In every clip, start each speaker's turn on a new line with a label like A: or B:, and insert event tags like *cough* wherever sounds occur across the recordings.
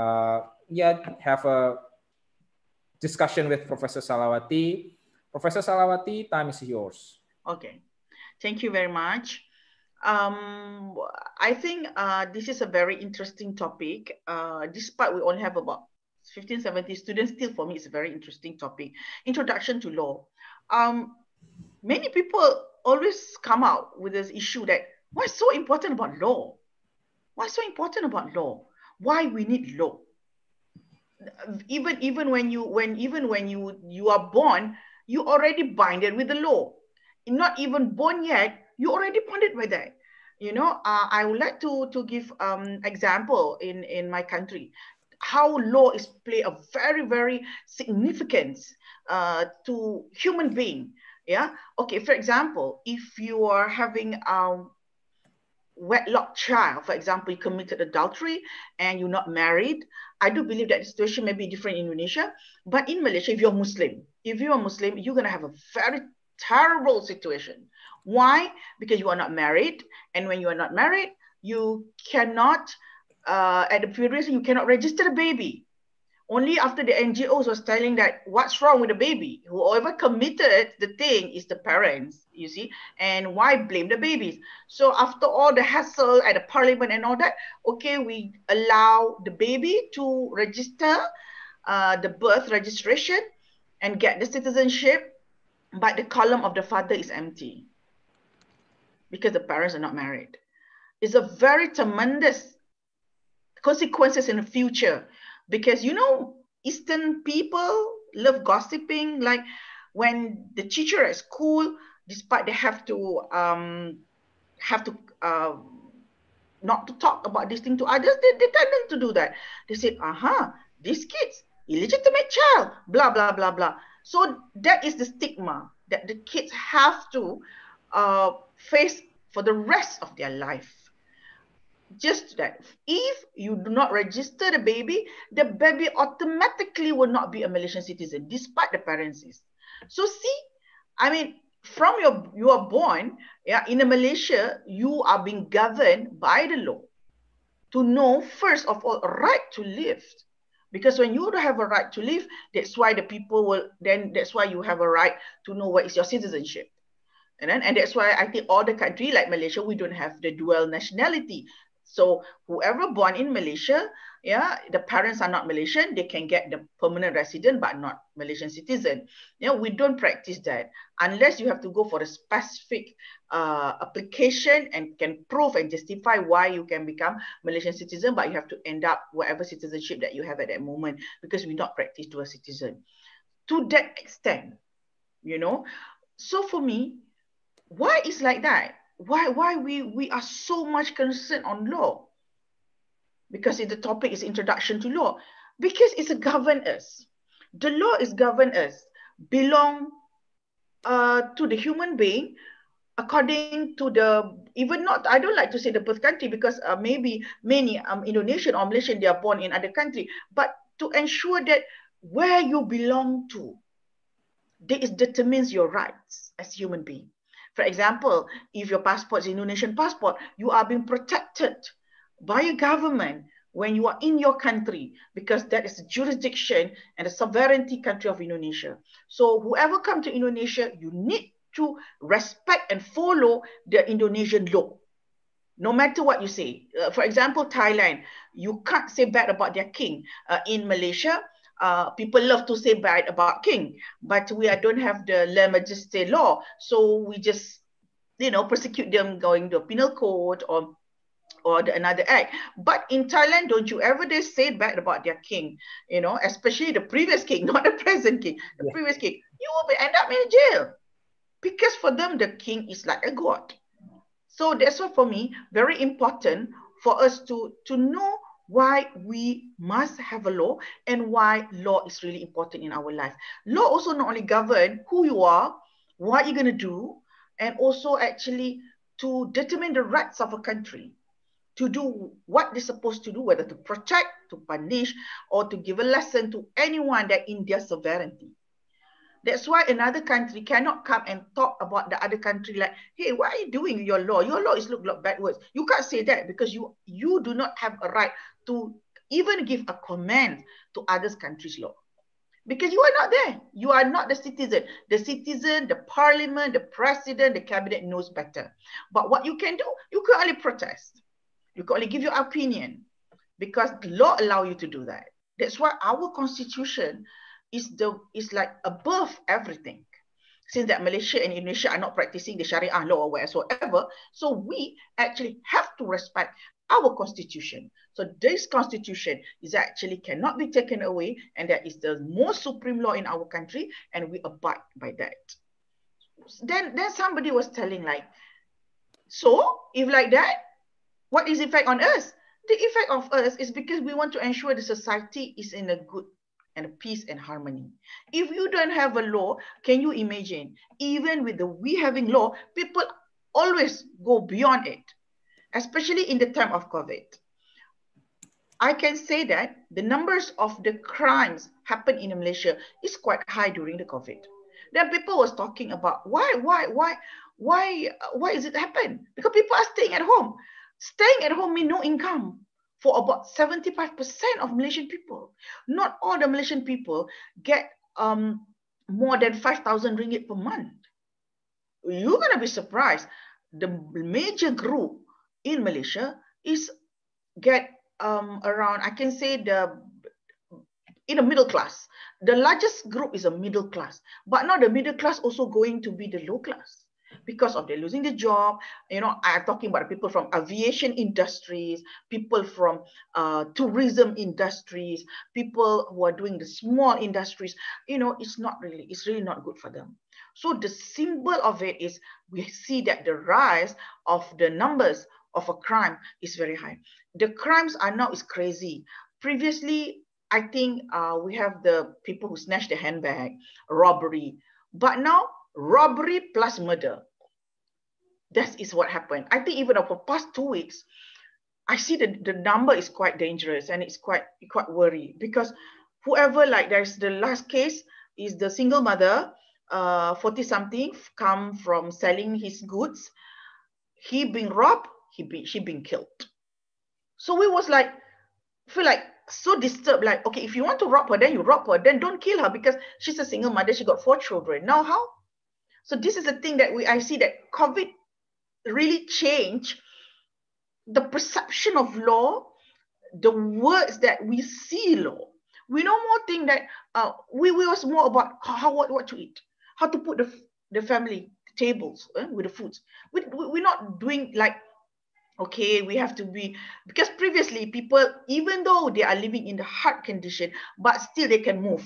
A: uh, yeah, have a discussion with Professor Salawati. Professor Salawati, time is yours.
B: Okay, thank you very much. Um, I think uh, this is a very interesting topic. Uh, despite we only have about 15, 17 students, still for me, it's a very interesting topic. Introduction to law. Um, many people always come out with this issue that what's so important about law? What's so important about law? Why we need law? Even even when you when even when you you are born, you already binded with the law. Not even born yet, you already bonded with that. You know, uh, I would like to to give um example in in my country how law is play a very very significant uh, to human being yeah okay for example if you are having a wedlock child for example you committed adultery and you're not married. I do believe that the situation may be different in indonesia but in malaysia if you're muslim if you're a muslim you're going to have a very terrible situation. Why? Because you are not married and when you are not married you cannot uh, at the period you cannot register the baby only after the NGOs was telling that what's wrong with the baby. Whoever committed the thing is the parents, you see, and why blame the babies? So after all the hassle at the parliament and all that, okay, we allow the baby to register uh, the birth registration and get the citizenship, but the column of the father is empty because the parents are not married. It's a very tremendous consequences in the future because you know eastern people love gossiping. Like when the teacher at school despite they have to um have to uh, not to talk about this thing to others they, they tend to do that. They say uh-huh this kid's illegitimate child blah blah blah blah. So that is the stigma that the kids have to uh, face for the rest of their life just that if you do not register the baby, the baby automatically will not be a Malaysian citizen, despite the parents. So see, I mean, from your you are born, yeah, in a Malaysia, you are being governed by the law to know first of all right to live. Because when you have a right to live, that's why the people will then that's why you have a right to know what is your citizenship. And then and that's why I think all the country like Malaysia, we don't have the dual nationality. So whoever born in Malaysia, yeah, the parents are not Malaysian, they can get the permanent resident but not Malaysian citizen. Yeah, we don't practice that unless you have to go for a specific uh, application and can prove and justify why you can become Malaysian citizen, but you have to end up whatever citizenship that you have at that moment because we not practice to a citizen. To that extent, you know. So for me, why is like that? Why why we we are so much concerned on law? Because the topic is introduction to law. Because it's a govern us the law is govern us belong uh, to the human being according to the even not i don't like to say the birth country because uh, maybe many um, indonesian or malaysian they are born in other country. But to ensure that where you belong to this determines your rights as human being for example, if your passport is Indonesian passport, you are being protected by a government when you are in your country because that is the jurisdiction and the sovereignty country of Indonesia. So whoever come to Indonesia, you need to respect and follow the Indonesian law. No matter what you say. Uh, for example, Thailand, you can't say bad about their king. Uh, in Malaysia, uh, people love to say bad about king, but we don't have the lèse-majesté law, so we just, you know, prosecute them going to a penal code or or the, another act. But in Thailand, don't you ever dare say bad about their king, you know, especially the previous king, *laughs* not the present king, the yeah. previous king. You will end up in jail because for them, the king is like a god. So that's why for me, very important for us to, to know why we must have a law and why law is really important in our life. Law also not only govern who you are, what you're going to do, and also actually to determine the rights of a country, to do what they're supposed to do, whether to protect, to punish, or to give a lesson to anyone that in their sovereignty. That's why another country cannot come and talk about the other country like, hey, what are you doing your law? Your law is look like backwards. You can't say that because you you do not have a right to even give a comment to other countries' law because you are not there. You are not the citizen. The citizen, the parliament, the president, the cabinet knows better. But what you can do, you can only protest. You can only give your opinion because the law allow you to do that. That's why our constitution is the is like above everything. Since that Malaysia and Indonesia are not practicing the Sharia law or whatsoever, so we actually have to respect our constitution. So this constitution is actually cannot be taken away and that is the most supreme law in our country and we abide by that. Then, then somebody was telling like, so if like that, what is the effect on us? The effect of us is because we want to ensure the society is in a good and peace and harmony. If you don't have a law, can you imagine? Even with the we having law, people always go beyond it especially in the time of COVID. I can say that the numbers of the crimes happen in Malaysia is quite high during the COVID. Then people was talking about why, why, why, why, why is it happen? Because people are staying at home. Staying at home mean no income for about 75% of Malaysian people. Not all the Malaysian people get um, more than 5,000 ringgit per month. You're going to be surprised. The major group in Malaysia is get um, around, I can say the in the middle class. The largest group is a middle class, but now the middle class also going to be the low class because of they're losing the job. You know, I'm talking about people from aviation industries, people from uh, tourism industries, people who are doing the small industries. You know, it's not really, it's really not good for them. So the symbol of it is we see that the rise of the numbers of a crime is very high. The crimes are now is crazy. Previously, I think uh, we have the people who snatch the handbag, robbery. But now, robbery plus murder. That is what happened. I think even over past two weeks, I see the, the number is quite dangerous and it's quite quite worry because whoever like there's the last case is the single mother, uh, 40 something, come from selling his goods. He being robbed, he be she been killed. So we was like, feel like so disturbed, like, okay, if you want to rob her, then you rob her, then don't kill her because she's a single mother, she got four children. Now how? So this is the thing that we I see that COVID really change the perception of law, the words that we see law. We no more think that uh, we, we was more about how, what, what to eat, how to put the, the family tables eh, with the foods. We, we, we're not doing like okay we have to be because previously people even though they are living in the heart condition but still they can move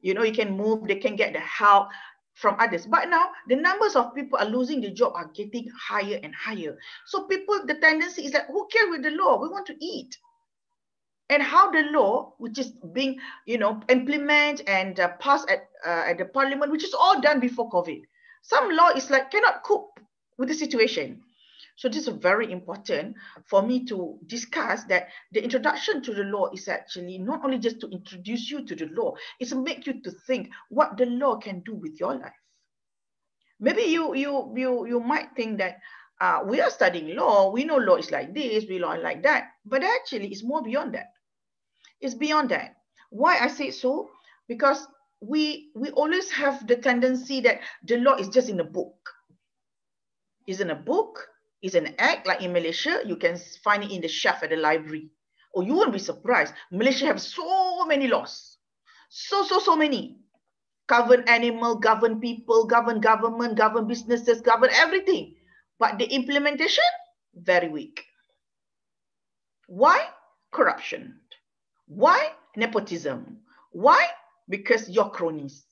B: you know you can move they can get the help from others. But now the numbers of people are losing the job are getting higher and higher. So people the tendency is that who care with the law? We want to eat. And how the law which is being you know implement and uh, passed at, uh, at the parliament which is all done before covid. Some law is like cannot cope with the situation so this is very important for me to discuss that the introduction to the law is actually not only just to introduce you to the law, it's to make you to think what the law can do with your life. Maybe you you you you might think that uh, we are studying law, we know law is like this, we law like that, but actually it's more beyond that. It's beyond that. Why I say so? Because we we always have the tendency that the law is just in a book. Is in a book, is an act like in Malaysia, you can find it in the shelf at the library. Or you won't be surprised. Malaysia have so many laws. So, so, so many. Govern animal, govern people, govern government, govern businesses, govern everything. But the implementation, very weak. Why? Corruption. Why? Nepotism. Why? Because you're cronies.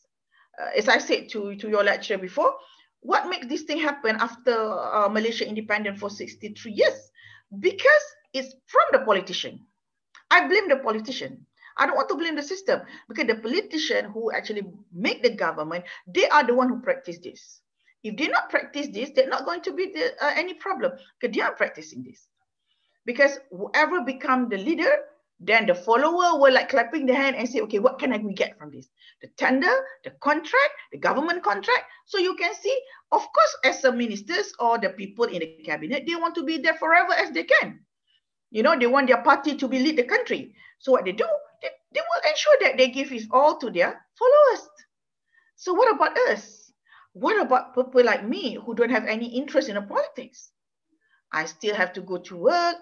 B: Uh, as I said to, to your lecture before, what makes this thing happen after uh, Malaysia independent for 63 years? Because it's from the politician. I blame the politician. I don't want to blame the system because the politician who actually make the government, they are the one who practice this. If they not practice this, they're not going to be the, uh, any problem because they are practicing this. Because whoever become the leader, then the follower were like clapping their hand and say, okay, what can we get from this? The tender, the contract, the government contract. So you can see, of course, as the ministers or the people in the cabinet, they want to be there forever as they can. You know, they want their party to be lead the country. So what they do, they, they will ensure that they give it all to their followers. So what about us? What about people like me who don't have any interest in the politics? I still have to go to work.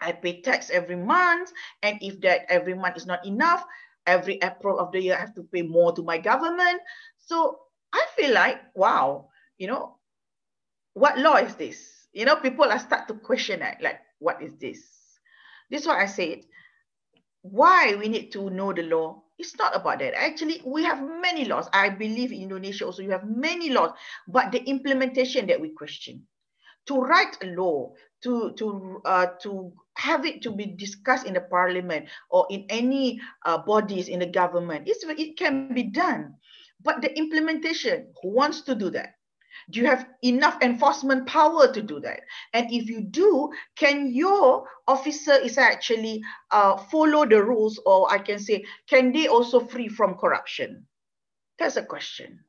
B: I pay tax every month. And if that every month is not enough, every April of the year, I have to pay more to my government. So I feel like, wow, you know, what law is this? You know, people are start to question it, like, what is this? This is what I said. Why we need to know the law? It's not about that. Actually, we have many laws. I believe in Indonesia also, you have many laws, but the implementation that we question. To write a law, to to uh, to have it to be discussed in the parliament or in any uh, bodies in the government, it's, it can be done. But the implementation, who wants to do that? Do you have enough enforcement power to do that? And if you do, can your officer is actually uh, follow the rules or I can say, can they also free from corruption? That's a question.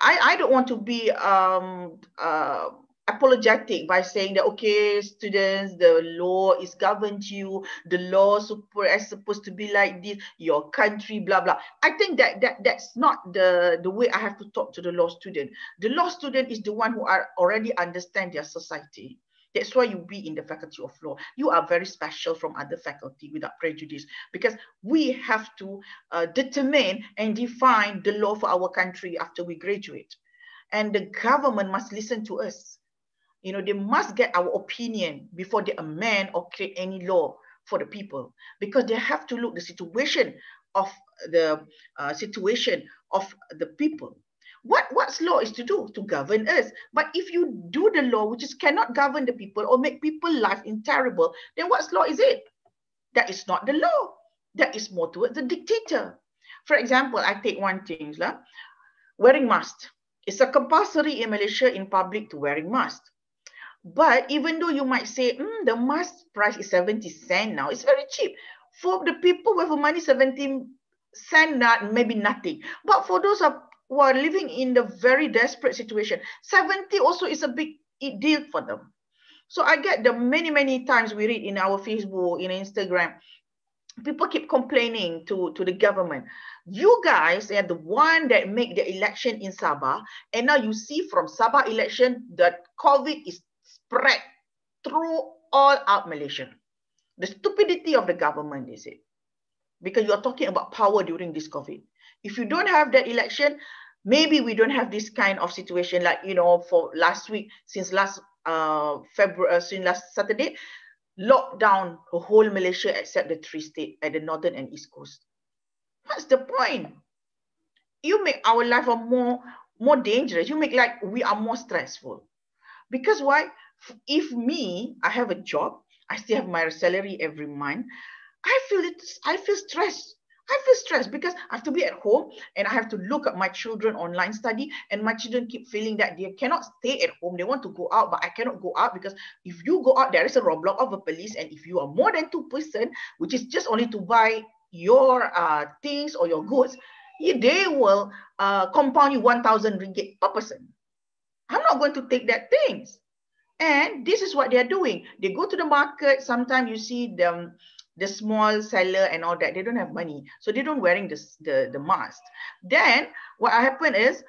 B: I, I don't want to be um, uh, apologetic by saying that okay students the law is governed you the law super is supposed to be like this your country blah blah. I think that that that's not the the way i have to talk to the law student. The law student is the one who are already understand their society. That's why you be in the faculty of law. You are very special from other faculty without prejudice because we have to uh, determine and define the law for our country after we graduate. And the government must listen to us you know, they must get our opinion before they amend or create any law for the people because they have to look the situation of the uh, situation of the people. What what's law is to do to govern us. But if you do the law which is cannot govern the people or make people life in terrible, then what's law is it? That is not the law. That is more towards the dictator. For example, I take one thing, lah, wearing mask. It's a compulsory in Malaysia in public to wearing mask. But even though you might say, mm, the mask price is 70 cent now, it's very cheap. For the people with money, 17 cent, not, maybe nothing. But for those who are living in the very desperate situation, 70 also is a big deal for them. So I get the many, many times we read in our Facebook, in Instagram, people keep complaining to, to the government. You guys are the one that make the election in Sabah. And now you see from Sabah election that COVID is spread through all out Malaysia. The stupidity of the government is it. Because you are talking about power during this COVID. If you don't have that election, maybe we don't have this kind of situation like, you know, for last week, since last uh, February, uh, since last Saturday, lockdown the whole Malaysia except the three states at the northern and east coast. What's the point? You make our life more, more dangerous. You make like we are more stressful. Because why? If me, I have a job, I still have my salary every month, I feel it, I feel stressed. I feel stressed because I have to be at home and I have to look at my children online study and my children keep feeling that they cannot stay at home. They want to go out, but I cannot go out because if you go out, there is a roadblock of the police. And if you are more than two person, which is just only to buy your uh, things or your goods, they will uh, compound you 1,000 ringgit per person. I'm not going to take that things. And this is what they're doing. They go to the market. Sometimes you see them, the small seller and all that. They don't have money. So they don't wearing this, the, the mask. Then what happened is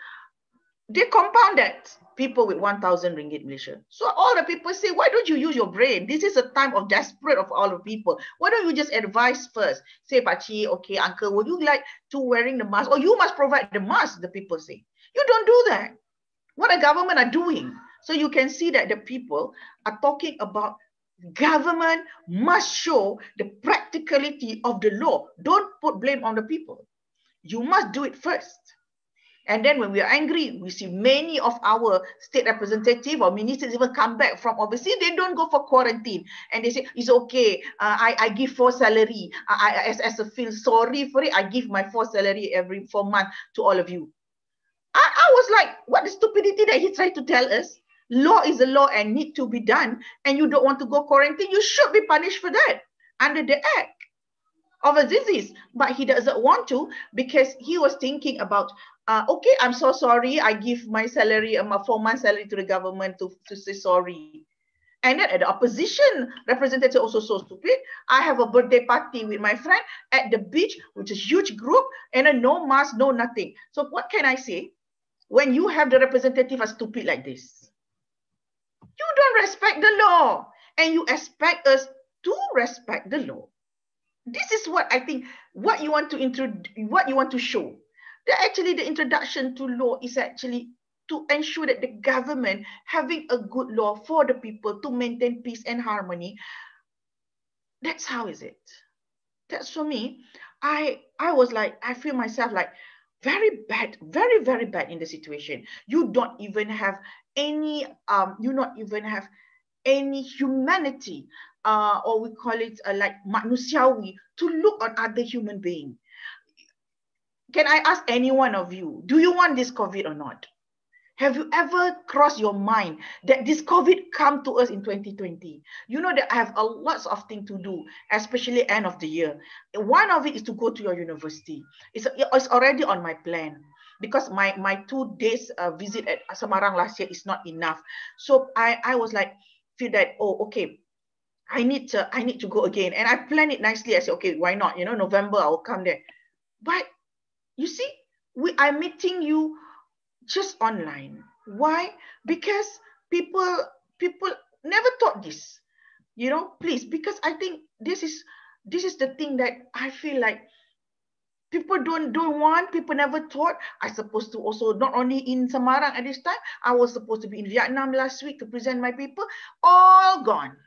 B: they compound that people with 1,000 ringgit Malaysia. So all the people say, why don't you use your brain? This is a time of desperate of all the people. Why don't you just advise first? Say, Pakcik, okay, uncle, would you like to wearing the mask? Or you must provide the mask, the people say. You don't do that. What the government are doing? So you can see that the people are talking about government must show the practicality of the law. Don't put blame on the people. You must do it first. And then when we are angry, we see many of our state representative or ministers even come back from overseas. They don't go for quarantine. And they say, it's okay. Uh, I, I give four salary. I, I, as, as a feel sorry for it, I give my four salary every four months to all of you. I, I was like, what the stupidity that he tried to tell us? Law is a law and need to be done and you don't want to go quarantine you should be punished for that under the act of a disease but he doesn't want to because he was thinking about uh, okay i'm so sorry i give my salary uh, my four month salary to the government to, to say sorry And then at the opposition representative also so stupid. I have a birthday party with my friend at the beach, which is huge group, and a no mask, no nothing. So what can I say? When you have the representative are stupid like this, you don't respect the law, and you expect us to respect the law. This is what I think. What you want to introduce, what you want to show. That actually the introduction to law is actually to ensure that the government having a good law for the people to maintain peace and harmony. That's how is it. That's for me. I I was like, I feel myself like very bad, very, very bad in the situation. You don't even have any, um, you not even have any humanity, uh, or we call it uh, like manusiawi, to look on other human being. Can I ask any one of you, do you want this COVID or not? Have you ever crossed your mind that this COVID come to us in 2020? You know that I have a lots of things to do, especially end of the year. One of it is to go to your university. It's, it's already on my plan because my, my two days uh, visit at Semarang last year is not enough. So I, I was like, feel that, oh, okay, I need to, I need to go again. And I plan it nicely. I said, okay, why not? You know, November, I'll come there. But you see, we are meeting you just online. Why? Because people people never thought this. You know, please, because I think this is this is the thing that I feel like people don't don't want people never thought i supposed to also not only in Semarang at this time i was supposed to be in vietnam last week to present my paper all gone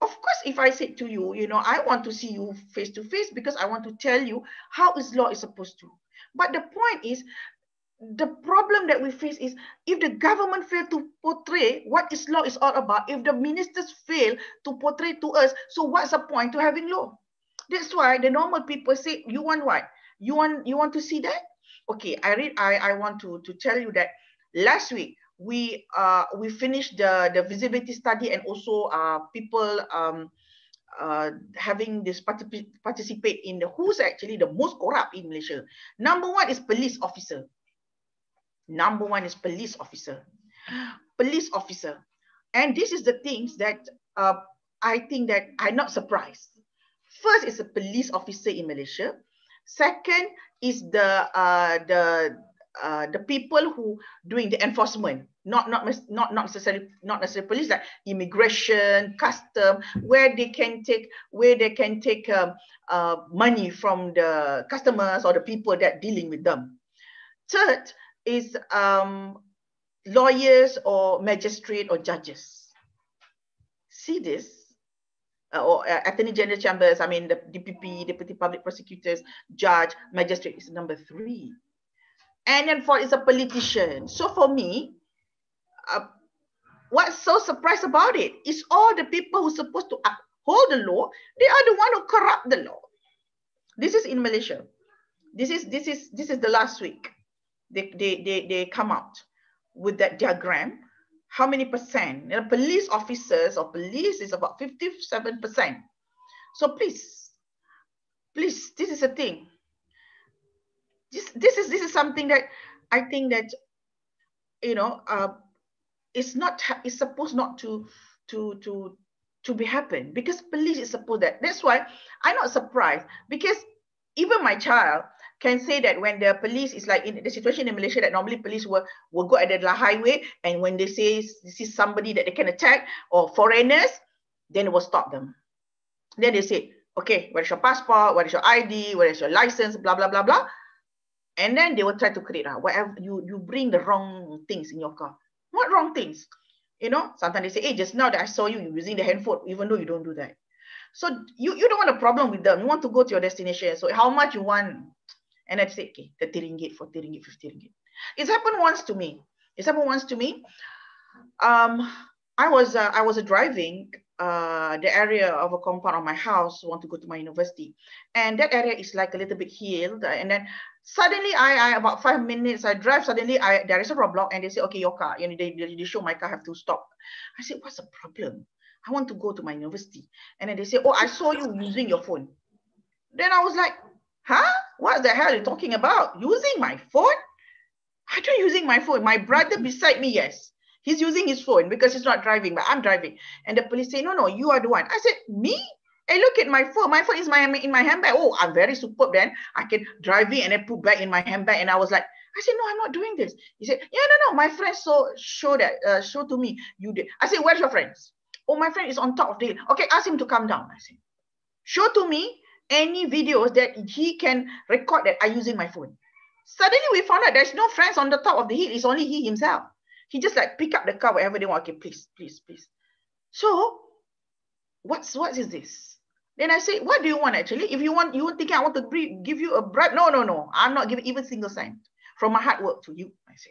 B: of course if i said to you you know i want to see you face to face because i want to tell you how is law is supposed to but the point is the problem that we face is if the government fail to portray what law is all about, if the ministers fail to portray to us, so what's the point to having law? That's why the normal people say, you want what? You want you want to see that? Okay, I read. I I want to to tell you that last week we uh we finished the the visibility study and also uh people um uh, having this particip participate in the who's actually the most corrupt in Malaysia. Number one is police officer. Number one is police officer. Police officer. And this is the things that uh, I think that I'm not surprised. First is a police officer in Malaysia. Second is the uh, the uh, the people who doing the enforcement, not not not not necessarily not necessarily police, like immigration, custom, where they can take where they can take um, uh, money from the customers or the people that dealing with them. Third is um, lawyers or magistrate or judges. See this? Uh, or uh, Attorney General Chambers, I mean, the DPP, Deputy Public Prosecutors, Judge, Magistrate is number three. And then four is a politician. So for me, uh, what's so surprised about it is all the people who are supposed to uphold the law, they are the one who corrupt the law. This is in Malaysia. This is this is this is the last week they, they, they, they come out with that diagram. How many percent? You know, police officers or police is about 57%. So please, please, this is a thing. This, this is this is something that I think that you know uh, it's not it's supposed not to to to to be happen because police is supposed that that's why I'm not surprised because even my child can say that when the police is like in the situation in Malaysia that normally police will, will go at the highway and when they say this is somebody that they can attack or foreigners, then it will stop them. Then they say, okay, what is your passport? What is your ID? What is your license? Blah, blah, blah, blah. And then they will try to create, uh, whatever you, you bring the wrong things in your car. What wrong things? You know, sometimes they say, hey, just now that I saw you using the handphone, even though you don't do that. So you, you don't want a problem with them. You want to go to your destination. So how much you want and I'd say, okay, 30 ringgit, 40 ringgit, 50 ringgit. It's happened once to me. It's happened once to me. Um, I was uh, I was driving uh, the area of a compound of my house, want to go to my university, and that area is like a little bit healed. And then suddenly, I, I about five minutes I drive. Suddenly, I there is a roadblock, and they say, okay, your car. You know, they, they show my car have to stop. I said, what's the problem? I want to go to my university, and then they say, oh, I saw you using your phone. Then I was like, Huh? What the hell are you talking about? Using my phone? I don't using my phone. My brother beside me, yes. He's using his phone because he's not driving, but I'm driving. And the police say, no, no, you are the one. I said, me? Hey, look at my phone. My phone is my in my handbag. Oh, I'm very superb then. I can drive it and then put back in my handbag. And I was like, I said, no, I'm not doing this. He said, yeah, no, no. My friend so show that, uh, show to me you did. I said, where's your friends? Oh, my friend is on top of the hill. Okay, ask him to come down. I said, show to me any videos that he can record that are using my phone. Suddenly we found out there's no friends on the top of the hill. It's only he himself. He just like pick up the car wherever they want. Okay, please, please, please. So what's what is this? Then I say, what do you want actually? If you want, you think I want to give you a bribe? No, no, no. I'm not giving even single cent from my hard work to you. I say,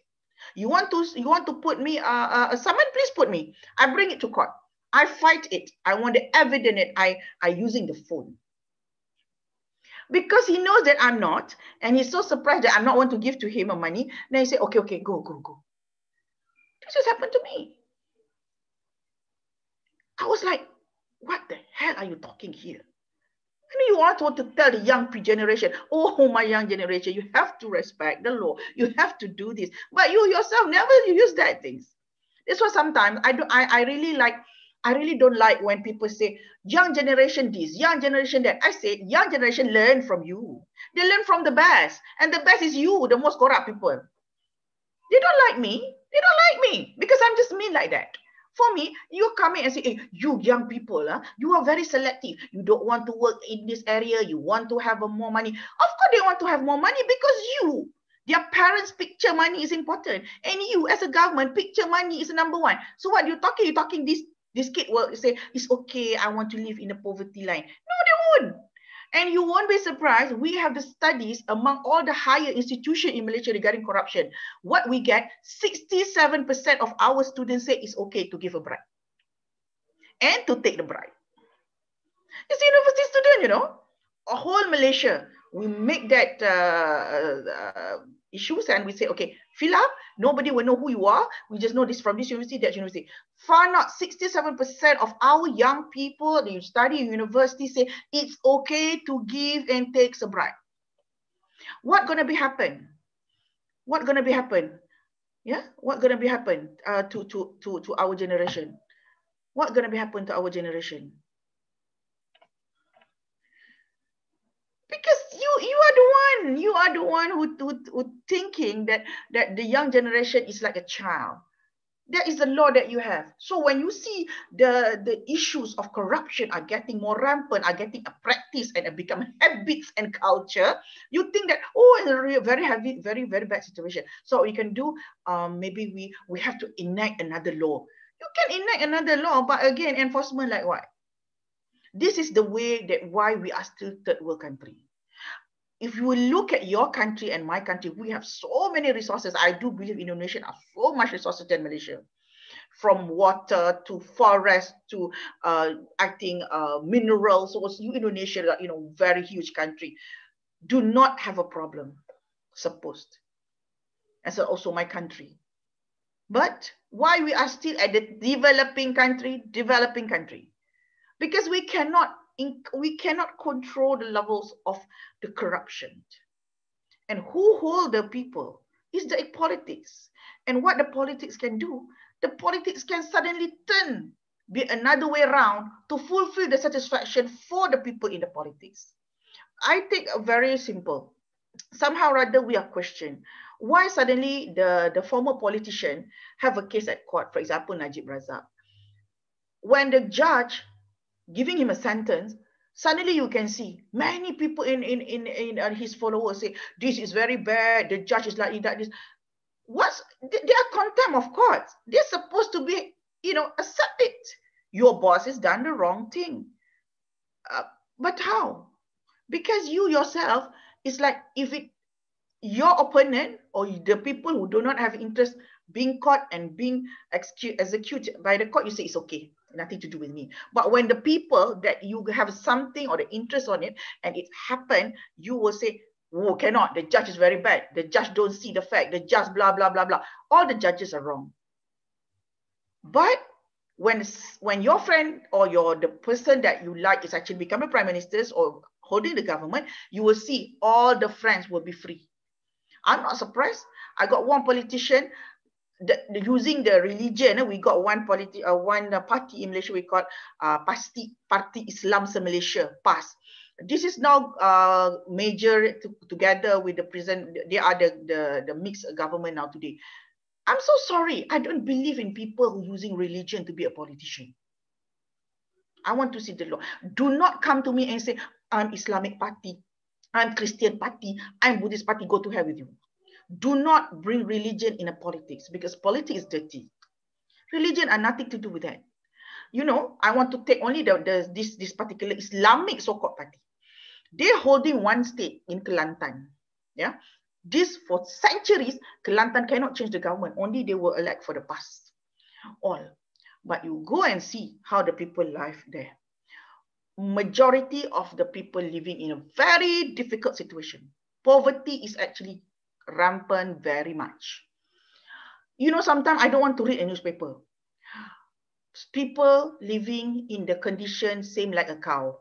B: you want to you want to put me uh, uh, a summon? Please put me. I bring it to court. I fight it. I want the evidence it. I I using the phone because he knows that I'm not, and he's so surprised that I'm not want to give to him a money. Then he say, okay, okay, go, go, go. This just happened to me. I was like, what the hell are you talking here? I mean, you want to tell the young generation, oh, my young generation, you have to respect the law. You have to do this. But you yourself never use that things. This was sometimes I do I, I really like I really don't like when people say young generation this, young generation that. I say young generation learn from you. They learn from the best. And the best is you, the most corrupt people. They don't like me. They don't like me because I'm just mean like that. For me, you come in and say, hey, you young people, huh, you are very selective. You don't want to work in this area. You want to have more money. Of course, they want to have more money because you, their parents' picture money is important. And you, as a government, picture money is number one. So what you're talking, you're talking this, this kid will say, it's okay, I want to live in the poverty line. No, they won't. And you won't be surprised, we have the studies among all the higher institutions in Malaysia regarding corruption. What we get, 67% of our students say it's okay to give a bribe and to take the bribe. It's university student, you know, a whole Malaysia. We make that uh, uh, issues and we say, okay, fill up. Nobody will know who you are. We just know this from this university, that university. Far not 67% of our young people that study in university say it's okay to give and take a bribe. What gonna be happen? What gonna be happen? Yeah, what gonna be happen uh, to, to, to, to our generation? What gonna be happen to our generation? because you you are the you are the one who, who, who thinking that that the young generation is like a child. That is the law that you have. So when you see the the issues of corruption are getting more rampant are getting a practice and become habits and culture you think that oh it's a very heavy very very bad situation. So we can do um maybe we we have to enact another law. You can enact another law but again enforcement like what? This is the way that why we are still third world country. If you look at your country and my country, we have so many resources. I do believe Indonesia has so much resources than Malaysia. From water to forest to, uh, I think, uh, minerals. So you Indonesia, you know, very huge country, do not have a problem, supposed. And so also my country. But why we are still at the developing country, developing country? because we cannot we cannot control the levels of the corruption. And who hold the people is the politics. And what the politics can do the politics can suddenly turn be another way around to fulfill the satisfaction for the people in the politics. I take a very simple somehow rather we are questioned. Why suddenly the the former politician have a case at court for example najib razak? When the judge giving him a sentence, suddenly you can see many people in in in, in uh, his followers say this is very bad. The judge is like that. This what's they are contempt of court. They're supposed to be you know accept it. Your boss has done the wrong thing. Uh, but how? Because you yourself is like if it your opponent or the people who do not have interest being caught and being executed by the court, you say it's okay nothing to do with me. But when the people that you have something or the interest on it and it happened, you will say, oh, cannot. The judge is very bad. The judge don't see the fact. The judge blah, blah, blah, blah. All the judges are wrong. But when, when your friend or your the person that you like is actually becoming prime ministers or holding the government, you will see all the friends will be free. I'm not surprised. I got one politician the, using the religion, we got one politi- uh, one uh, party in Malaysia we call uh, Parti Parti Islam Malaysia PAS. This is now uh, major to, together with the present. They are the, the the mixed government now today. I'm so sorry. I don't believe in people using religion to be a politician. I want to see the law. Do not come to me and say I'm Islamic party, I'm Christian party, I'm Buddhist party. Go to hell with you do not bring religion in a politics because politics is dirty. Religion are nothing to do with that. You know, I want to take only the, the this, this particular Islamic so-called party. They're holding one state in Kelantan. Yeah. This for centuries, Kelantan cannot change the government. Only they were elect for the past. All. But you go and see how the people live there. Majority of the people living in a very difficult situation. Poverty is actually rampant very much. You know, sometimes I don't want to read a newspaper. People living in the condition same like a cow.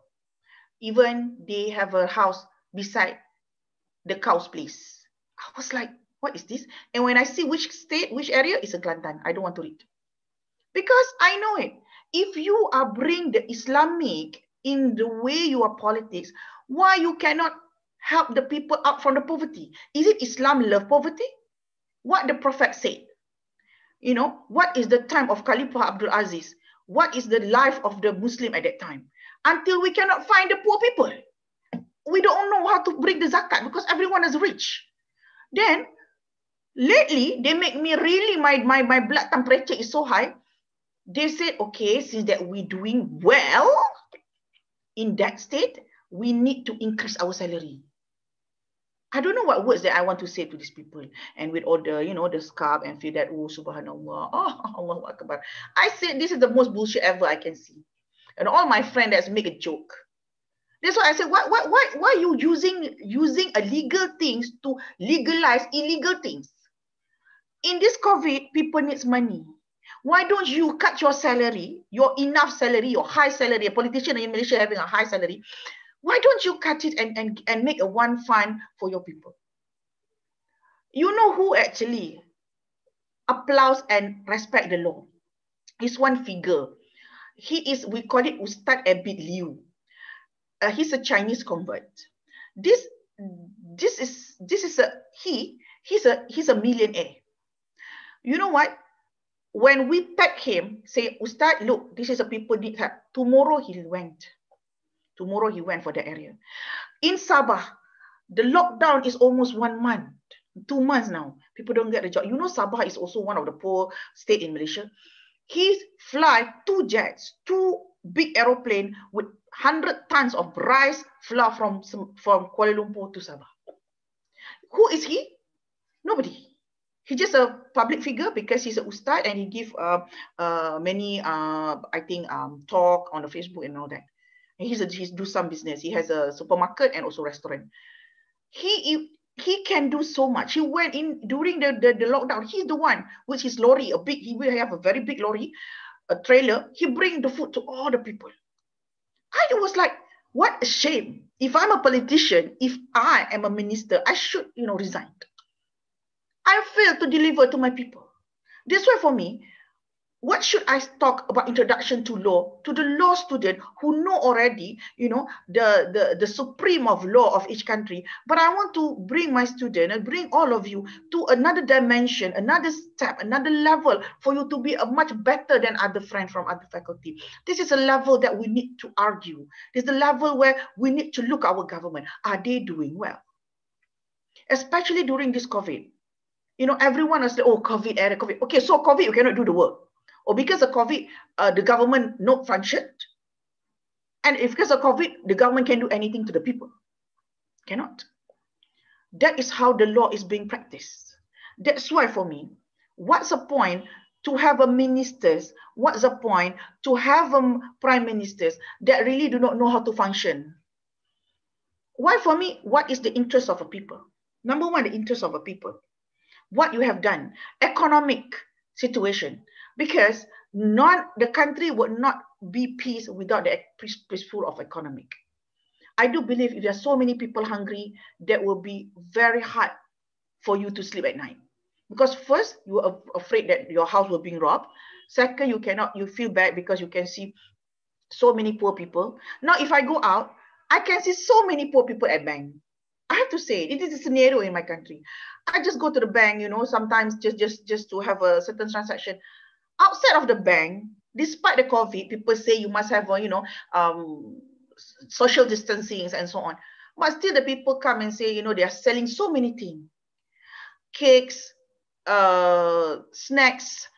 B: Even they have a house beside the cow's place. I was like, what is this? And when I see which state, which area, is a Kelantan. I don't want to read. Because I know it. If you are bring the Islamic in the way you are politics, why you cannot help the people out from the poverty. Is it Islam love poverty? What the Prophet said. You know, what is the time of Khalifah Abdul Aziz? What is the life of the Muslim at that time? Until we cannot find the poor people. We don't know how to bring the zakat because everyone is rich. Then, lately, they make me really, my, my, my blood temperature is so high. They said, okay, since that we're doing well in that state, we need to increase our salary. I don't know what words that I want to say to these people. And with all the, you know, the scarf and feel that, oh, subhanallah, *laughs* oh, Allah Akbar. I said this is the most bullshit ever I can see. And all my friends that's make a joke. That's why I said, why, why, why, why are you using, using illegal things to legalize illegal things? In this COVID, people needs money. Why don't you cut your salary, your enough salary, your high salary, a politician in Malaysia having a high salary, why don't you cut it and, and, and make a one fund for your people? You know who actually applauds and respect the law? He's one figure. He is, we call it Ustad Ebit Lew. Uh, he's a Chinese convert. This, this is, this is a, he, he's a, he's a millionaire. You know what? When we pack him, say, Ustad, look, this is a people need help. Tomorrow he went Tomorrow he went for the area. In Sabah, the lockdown is almost one month, two months now. People don't get the job. You know, Sabah is also one of the poor state in Malaysia. He fly two jets, two big aeroplane with 100 tons of rice flour from, from Kuala Lumpur to Sabah. Who is he? Nobody. He's just a public figure because he's a ustad and he give uh, uh, many, uh, I think, um, talk on the Facebook and all that. He's a, he's do some business. He has a supermarket and also restaurant. He he can do so much. He went in during the, the, the lockdown. He's the one with his lorry, a big, he will have a very big lorry, a trailer. He bring the food to all the people. I was like, what a shame. If I'm a politician, if I am a minister, I should, you know, resign. I failed to deliver to my people. That's why for me, what should I talk about introduction to law to the law student who know already, you know, the, the, the supreme of law of each country. But I want to bring my student and bring all of you to another dimension, another step, another level for you to be a much better than other friend from other faculty. This is a level that we need to argue. This is the level where we need to look our government. Are they doing well? Especially during this COVID. You know, everyone is like, oh, COVID era, COVID. Okay, so COVID, you cannot do the work or because of COVID, uh, the government not functioned. And if because of COVID, the government can do anything to the people. Cannot. That is how the law is being practiced. That's why for me, what's the point to have a ministers? What's the point to have um, prime ministers that really do not know how to function? Why for me, what is the interest of a people? Number one, the interest of a people. What you have done, economic situation because not the country would not be peace without the peaceful of economic. I do believe if there are so many people hungry, that will be very hard for you to sleep at night. Because first, you are afraid that your house will be robbed. Second, you cannot, you feel bad because you can see so many poor people. Now, if I go out, I can see so many poor people at bank. I have to say, it is a scenario in my country. I just go to the bank, you know, sometimes just just just to have a certain transaction. Outside of the bank, despite the COVID, people say you must have, you know, um, social distancing and so on. But still, the people come and say, you know, they are selling so many things, cakes, uh, snacks,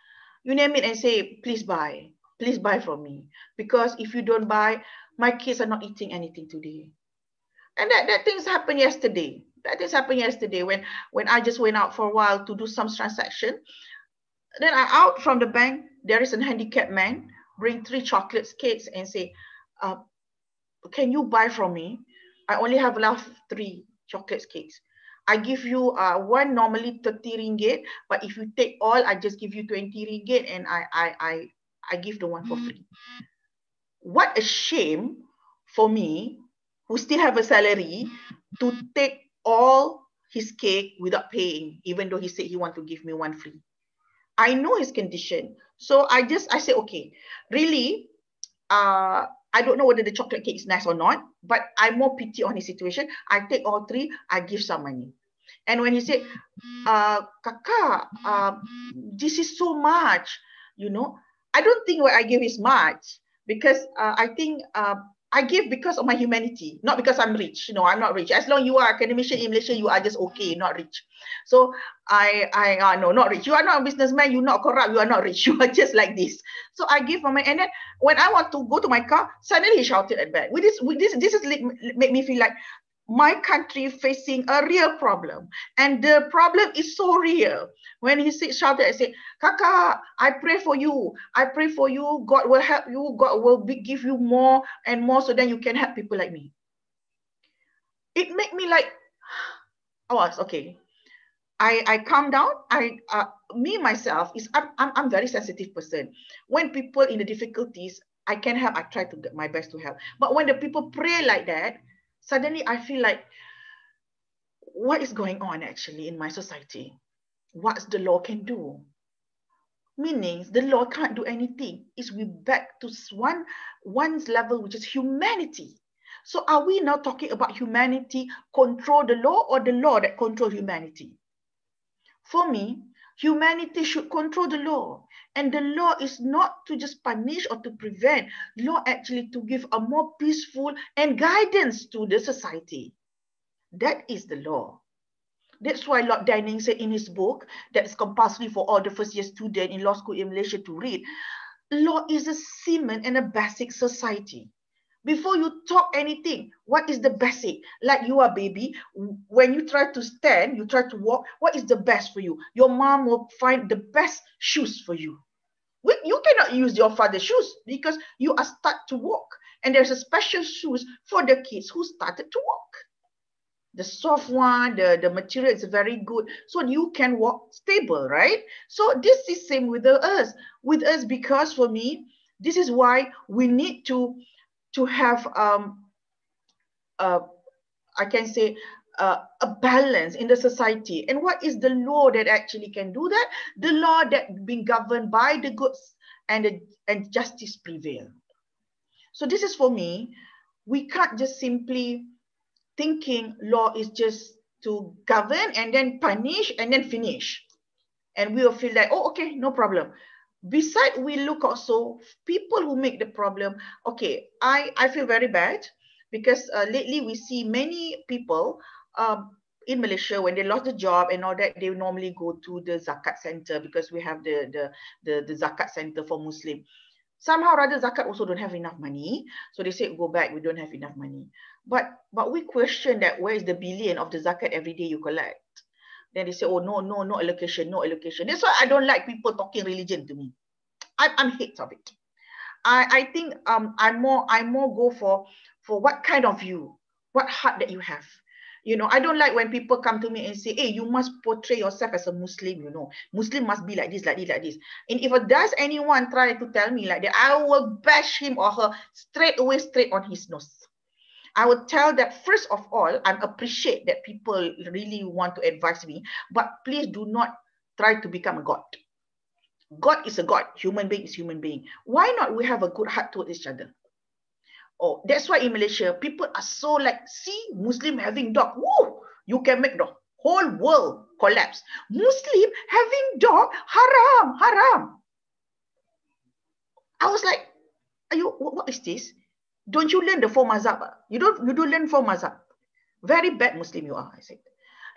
B: you name it, and say, please buy, please buy from me, because if you don't buy, my kids are not eating anything today. And that, that things happened yesterday. That things happened yesterday when, when I just went out for a while to do some transaction. Then I out from the bank, there is a handicapped man, bring three chocolates, cakes, and say, uh, can you buy from me? I only have left three chocolates cakes. I give you uh, one normally 30 ringgit, but if you take all, I just give you 20 ringgit and I, I, I, I give the one for free. What a shame for me, who still have a salary, to take all his cake without paying, even though he said he want to give me one free. I know his condition. So I just, I say, okay, really, uh, I don't know whether the chocolate cake is nice or not, but I'm more pity on his situation. I take all three, I give some money. And when he said, uh, Kaka, uh, this is so much, you know, I don't think what I give is much because uh, I think uh, I give because of my humanity, not because I'm rich. No, I'm not rich. As long you are academician in Malaysia, you are just okay, not rich. So I, I, uh, no, not rich. You are not a businessman. You're not corrupt. You are not rich. *laughs* You are just like this. So I give for my, and then when I want to go to my car, suddenly he shouted at back. With this, with this, this is make me feel like my country facing a real problem. And the problem is so real. When he said shouted i said kaka i pray for you. I pray for you. God will help you. God will be, give you more and more so then you can help people like me. It made me like *gasps* oh okay. I i calm down. I uh, me myself is I'm, I'm i'm very sensitive person. When people in the difficulties i can help. I try to get my best to help. But when the people pray like that suddenly I feel like, what is going on actually in my society? What the law can do? Meaning the law can't do anything. It's we back to one one's level, which is humanity. So are we now talking about humanity control the law or the law that control humanity? For me, humanity should control the law. And the law is not to just punish or to prevent, law actually to give a more peaceful and guidance to the society. That is the law. That's why Lord Denning said in his book that is compulsory for all the first year student in law school in Malaysia to read. Law is a cement and a basic society before you talk anything what is the basic? Like you are baby when you try to stand you try to walk what is the best for you? Your mom will find the best shoes for you. You cannot use your father's shoes because you are start to walk. And there's a special shoes for the kids who started to walk. The soft one the the material is very good. So you can walk stable right? So this is same with us with us because for me this is why we need to to have um, uh, I can say uh, a balance in the society. And what is the law that actually can do that? The law that being governed by the goods and the, and justice prevail. So this is for me. We can't just simply thinking law is just to govern and then punish and then finish. And we will feel like, oh, okay, no problem beside we look also people who make the problem okay i i feel very bad because uh, lately we see many people um, in malaysia when they lost the job and all that they normally go to the zakat center because we have the the the, the zakat center for muslim. Somehow rather zakat also don't have enough money. So they say go back we don't have enough money. But but we question that where is the billion of the zakat every day you collect then they say, oh, no, no, no allocation, no allocation. That's why I don't like people talking religion to me. I'm, I'm hate of it. I, I think um, I'm more, I more go for, for what kind of you, what heart that you have. You know, I don't like when people come to me and say, hey, you must portray yourself as a Muslim, you know. Muslim must be like this, like this, like this. And if does anyone try to tell me like that, I will bash him or her straight away, straight on his nose. I would tell that first of all, I appreciate that people really want to advise me, but please do not try to become a god. God is a God, human being is human being. Why not we have a good heart towards each other? Oh, that's why in Malaysia, people are so like, see, Muslim having dog. Woo! You can make the whole world collapse. Muslim having dog, haram, haram. I was like, are you, what is this? Don't you learn the four mazhab? You don't, you don't learn four mazhab. Very bad Muslim you are, I said.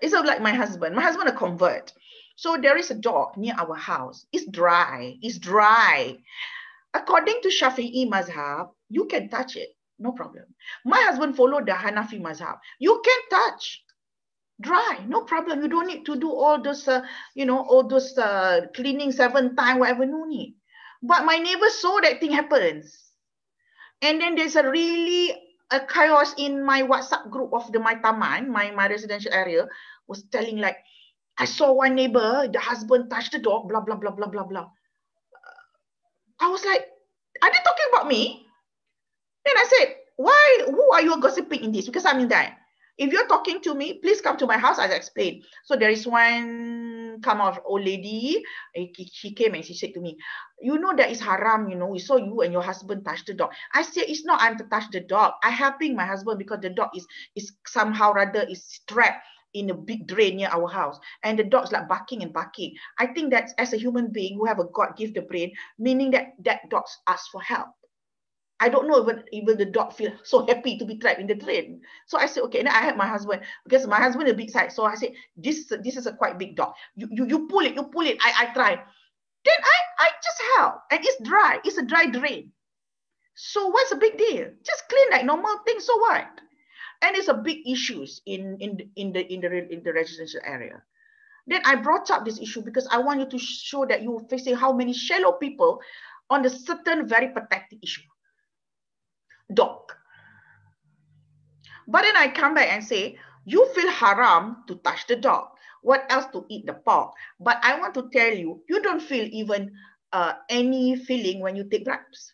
B: It's like my husband. My husband a convert. So there is a dog near our house. It's dry. It's dry. According to Shafi'i mazhab, you can touch it. No problem. My husband followed the Hanafi mazhab. You can touch. Dry. No problem. You don't need to do all those, uh, you know, all those uh, cleaning seven times, whatever, no need. But my neighbor saw that thing happens. And then there's a really a chaos in my WhatsApp group of the my taman, my, my residential area, was telling like, I saw one neighbor, the husband touched the dog, blah, blah, blah, blah, blah, blah. I was like, are they talking about me? Then I said, why, who are you gossiping in this? Because I'm in that. If you're talking to me, please come to my house. I'll explain. So there is one come out old lady. She eh, came and she said to me, you know that is haram, you know. We saw you and your husband touch the dog. I said, it's not I'm to touch the dog. I helping my husband because the dog is, is somehow rather is strapped in a big drain near our house and the dog's like barking and barking i think that as a human being who have a god give the brain meaning that that dogs ask for help i don't know even even the dog feel so happy to be trapped in the drain so i said okay and i had my husband because my husband is a big size. So i said this this is a quite big dog. You you, you pull it you pull it. I i try. Then i i just help. And it's dry. It's a dry drain. So what's the big deal? Just clean like normal thing. So what? And it's a big issues in in in the in the in the residential area. Then i brought up this issue because i want you to show that you're facing how many shallow people on the certain very pathetic issue dog but then i come back and say you feel haram to touch the dog what else to eat the pork but i want to tell you you don't feel even uh, any feeling when you take bribes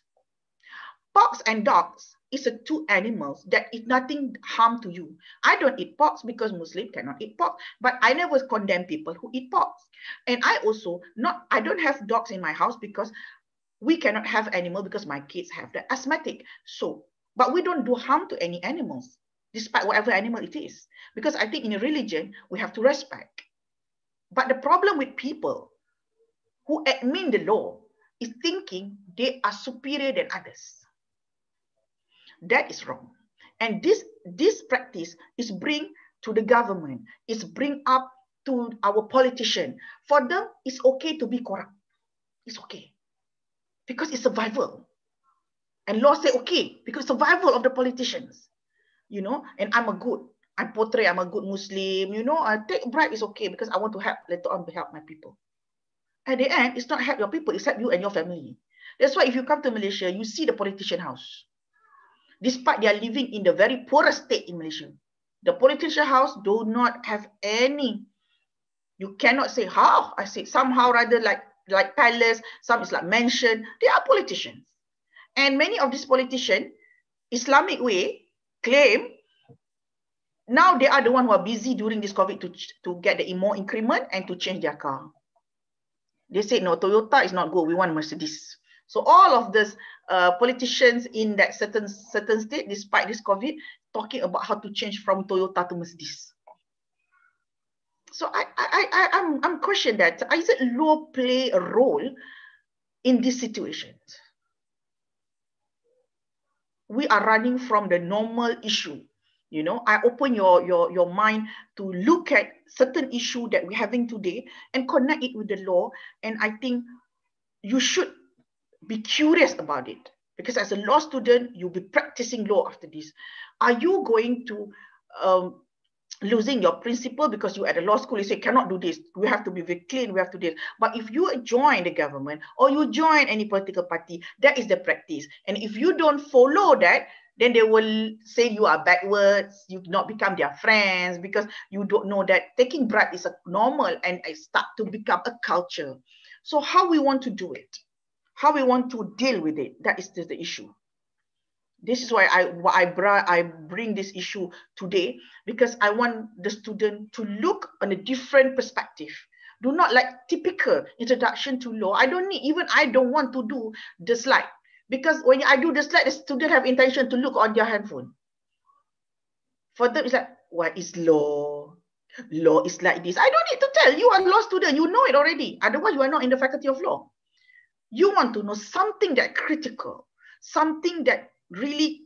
B: porks and dogs is a two animals that is nothing harm to you. I don't eat pork because Muslim cannot eat pork, but I never condemn people who eat pork. And I also not I don't have dogs in my house because we cannot have animal because my kids have the asthmatic. So, but we don't do harm to any animals, despite whatever animal it is. Because I think in a religion, we have to respect. But the problem with people who admin the law is thinking they are superior than others that is wrong. And this, this practice is bring to the government, is bring up to our politician. For them, it's okay to be corrupt. It's okay. Because it's survival. And law say okay, because survival of the politicians. You know, and I'm a good, I portray I'm a good Muslim, you know, I take bribe is okay because I want to help later on help my people. At the end, it's not help your people, it's help you and your family. That's why if you come to Malaysia, you see the politician house despite they are living in the very poorest state in Malaysia. The politician house do not have any. You cannot say how. I say somehow rather like like palace. Some is like mansion. They are politicians, and many of these politicians, Islamic way claim. Now they are the one who are busy during this COVID to to get the more increment and to change their car. They say no, Toyota is not good. We want Mercedes. So all of this uh, politicians in that certain certain state, despite this COVID, talking about how to change from Toyota to Mercedes. So I I I I'm I'm questioning that. Is it law play a role in this situation? We are running from the normal issue. You know, I open your your your mind to look at certain issue that we're having today and connect it with the law. And I think you should be curious about it because as a law student you'll be practicing law after this are you going to um, losing your principle because you at a law school you say cannot do this. We have to be very clean. We have to do this. But if you join the government or you join any political party that is the practice. And if you don't follow that then they will say you are backwards. You not become their friends because you don't know that taking bribe is a normal and it start to become a culture. So how we want to do it how we want to deal with it. That is the issue. This is why I, I, I bring this issue today because I want the student to look on a different perspective, Do not like typical introduction to law. I don't need, even I don't want to do the slide. Because when I do the slide, the student have intention to look on their handphone. For them, it's like, what is law? Law is like this. I don't need to tell. You are law student. You know it already. Otherwise, you are not in the faculty of law. You want to know something that critical, something that really,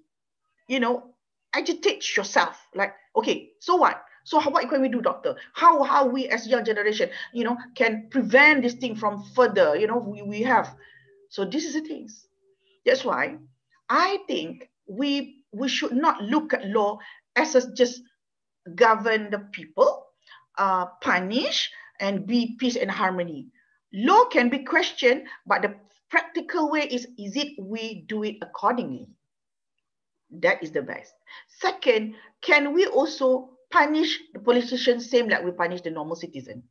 B: you know, agitate yourself. Like, okay, so what? So how, what can we do, doctor? How how we as young generation, you know, can prevent this thing from further, you know, we, we have. So this is the things. That's why I think we we should not look at law as a just govern the people, uh, punish, and be peace and harmony. Law can be questioned, but the practical way is, is it we do it accordingly? That is the best. Second, can we also punish the politicians same like we punish the normal citizen?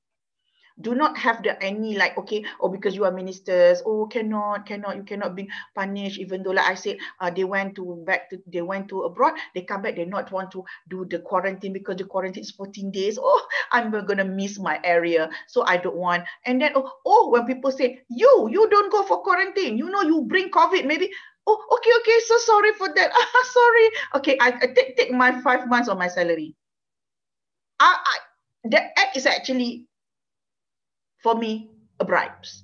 B: do not have the any like okay or oh, because you are ministers oh cannot cannot you cannot be punished even though like i said uh, they went to back to they went to abroad they come back they not want to do the quarantine because the quarantine is 14 days *laughs* oh i'm gonna miss my area so i don't want and then oh, oh when people say you you don't go for quarantine you know you bring covid maybe oh okay okay so sorry for that *laughs* sorry okay I, I take take my five months of my salary I, I the act is actually for me a bribes.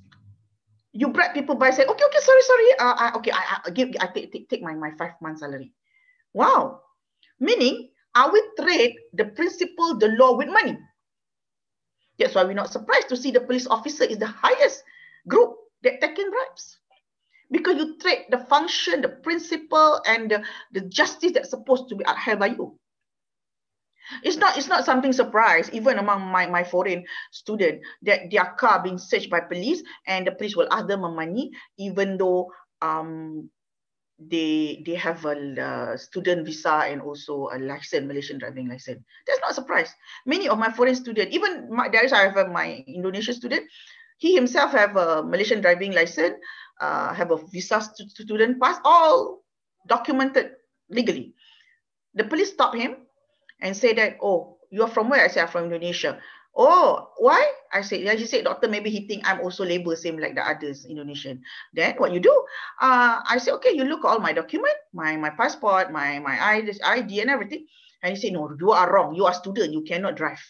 B: You bribe people by saying, okay, okay, sorry, sorry. Uh, I, okay, I, I give, I take, take, take my, my five month salary. Wow. Meaning, are we trade the principle, the law with money? That's why we're not surprised to see the police officer is the highest group that taking bribes. Because you trade the function, the principle, and the, the justice that's supposed to be upheld by you. It's not it's not something surprise even among my, my foreign student that their car being searched by police and the police will ask them money even though um they they have a uh, student visa and also a license Malaysian driving license. That's not a surprise. Many of my foreign student, even my, there is I have my Indonesian student, he himself have a Malaysian driving license, uh, have a visa st student pass, all documented legally. The police stop him and say that, oh, you're from where? I said, I'm from Indonesia. Oh, why? I said, yeah, he said, doctor, maybe he think I'm also label same like the others, Indonesian. Then what you do? Uh, I said, okay, you look all my document, my, my passport, my, my ID and everything. And he said, no, you are wrong. You are student. You cannot drive.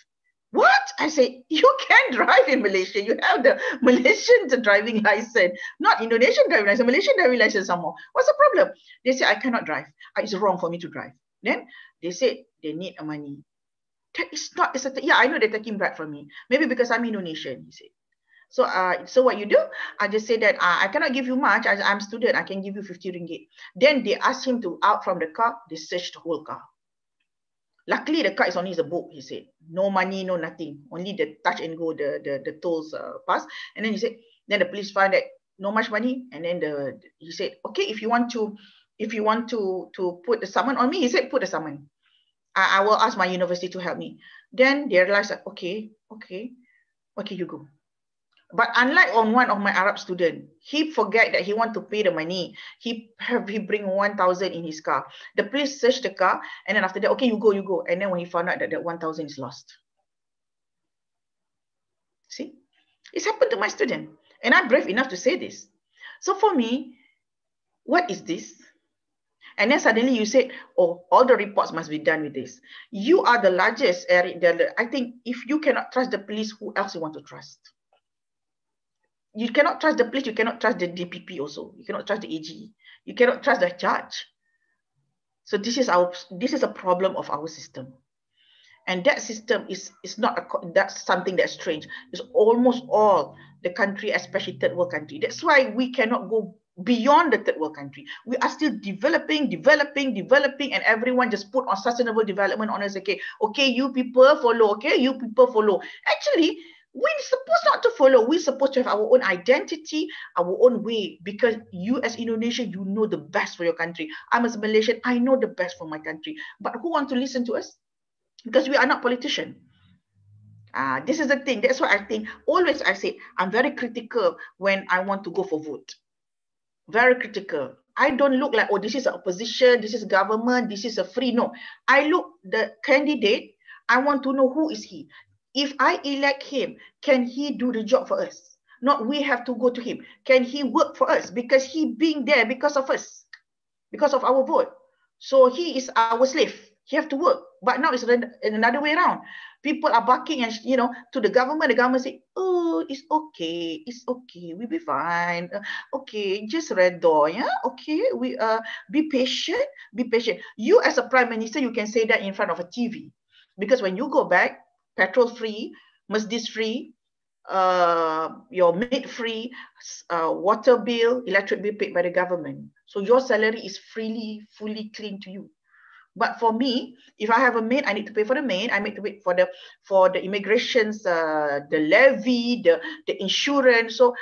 B: What? I say, you can drive in Malaysia. You have the *laughs* Malaysian *laughs* driving license, not Indonesian driving license, Malaysian driving license some more. What's the problem? They say, I cannot drive. It's wrong for me to drive. Then they said they need a money. Is not, it's a, yeah, I know they're taking bribe from me. Maybe because I'm Indonesian, he said. So, uh, so what you do? I just say that uh, I cannot give you much. I, I'm student. I can give you 50 ringgit. Then they ask him to out from the car. They search the whole car. Luckily, the car is only the book. He said, no money, no nothing. Only the touch and go, the the the tolls uh, pass. And then he said, then the police find that no much money. And then the he said, okay, if you want to if you want to to put the summon on me, he said, put the summon. I, I will ask my university to help me. Then they realized that, okay, okay, okay, you go. But unlike on one of my Arab student, he forget that he want to pay the money. He he bring 1,000 in his car. The police search the car. And then after that, okay, you go, you go. And then when he found out that that 1,000 is lost. See, it's happened to my student. And I'm brave enough to say this. So for me, what is this? And then suddenly you say, oh, all the reports must be done with this. You are the largest, eh, Eric. I think if you cannot trust the police, who else you want to trust? You cannot trust the police. You cannot trust the DPP also. You cannot trust the AG. You cannot trust the judge. So this is our this is a problem of our system. And that system is, is not a, that's something that's strange. It's almost all the country, especially third world country. That's why we cannot go beyond the third world country. We are still developing, developing, developing, and everyone just put on sustainable development on us. Okay, okay, you people follow. Okay, you people follow. Actually, we're supposed not to follow. We're supposed to have our own identity, our own way. Because you, as Indonesian, you know the best for your country. I'm as Malaysian, I know the best for my country. But who want to listen to us? Because we are not politicians. Uh, this is the thing. That's why I think always I say I'm very critical when I want to go for vote very critical. I don't look like, oh, this is opposition, this is government, this is a free. No, I look the candidate. I want to know who is he. If I elect him, can he do the job for us? Not we have to go to him. Can he work for us? Because he being there because of us, because of our vote. So he is our slave. He have to work. But now it's another way around. People are barking and you know to the government. The government say, "Oh, it's okay. It's okay. We'll be fine. Okay, just red door. Yeah, okay. We uh be patient. Be patient. You as a prime minister, you can say that in front of a TV, because when you go back, petrol free, masjid free, uh, your meat free, uh, water bill, electric bill paid by the government. So your salary is freely, fully clean to you. But for me, if I have a maid, I need to pay for the maid. I need to pay for the for the immigrations, uh, the levy, the the insurance. So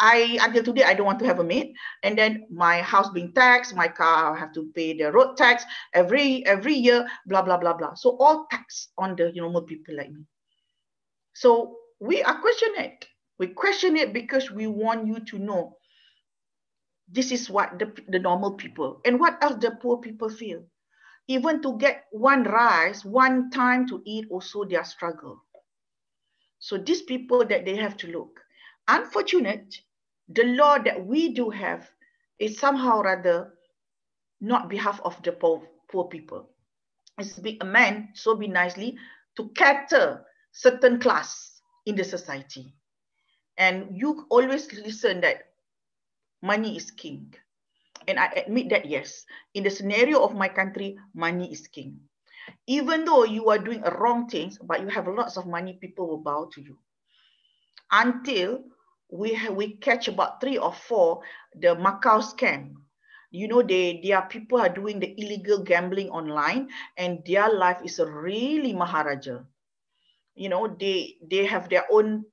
B: I until today I don't want to have a maid. And then my house being taxed, my car I have to pay the road tax every every year. Blah blah blah blah. So all tax on the you normal people like me. So we are questioning it. We question it because we want you to know this is what the, the normal people and what else the poor people feel. Even to get one rice, one time to eat, also their struggle. So these people that they have to look. Unfortunate, the law that we do have is somehow rather not behalf of the poor, poor people. It's be a man so be nicely to cater certain class in the society. And you always listen that money is king. And I admit that, yes, in the scenario of my country, money is king. Even though you are doing wrong things, but you have lots of money, people will bow to you. Until we, have, we catch about three or four, the Macau scam. You know, they, are people are doing the illegal gambling online and their life is really Maharaja. You know, they, they have their own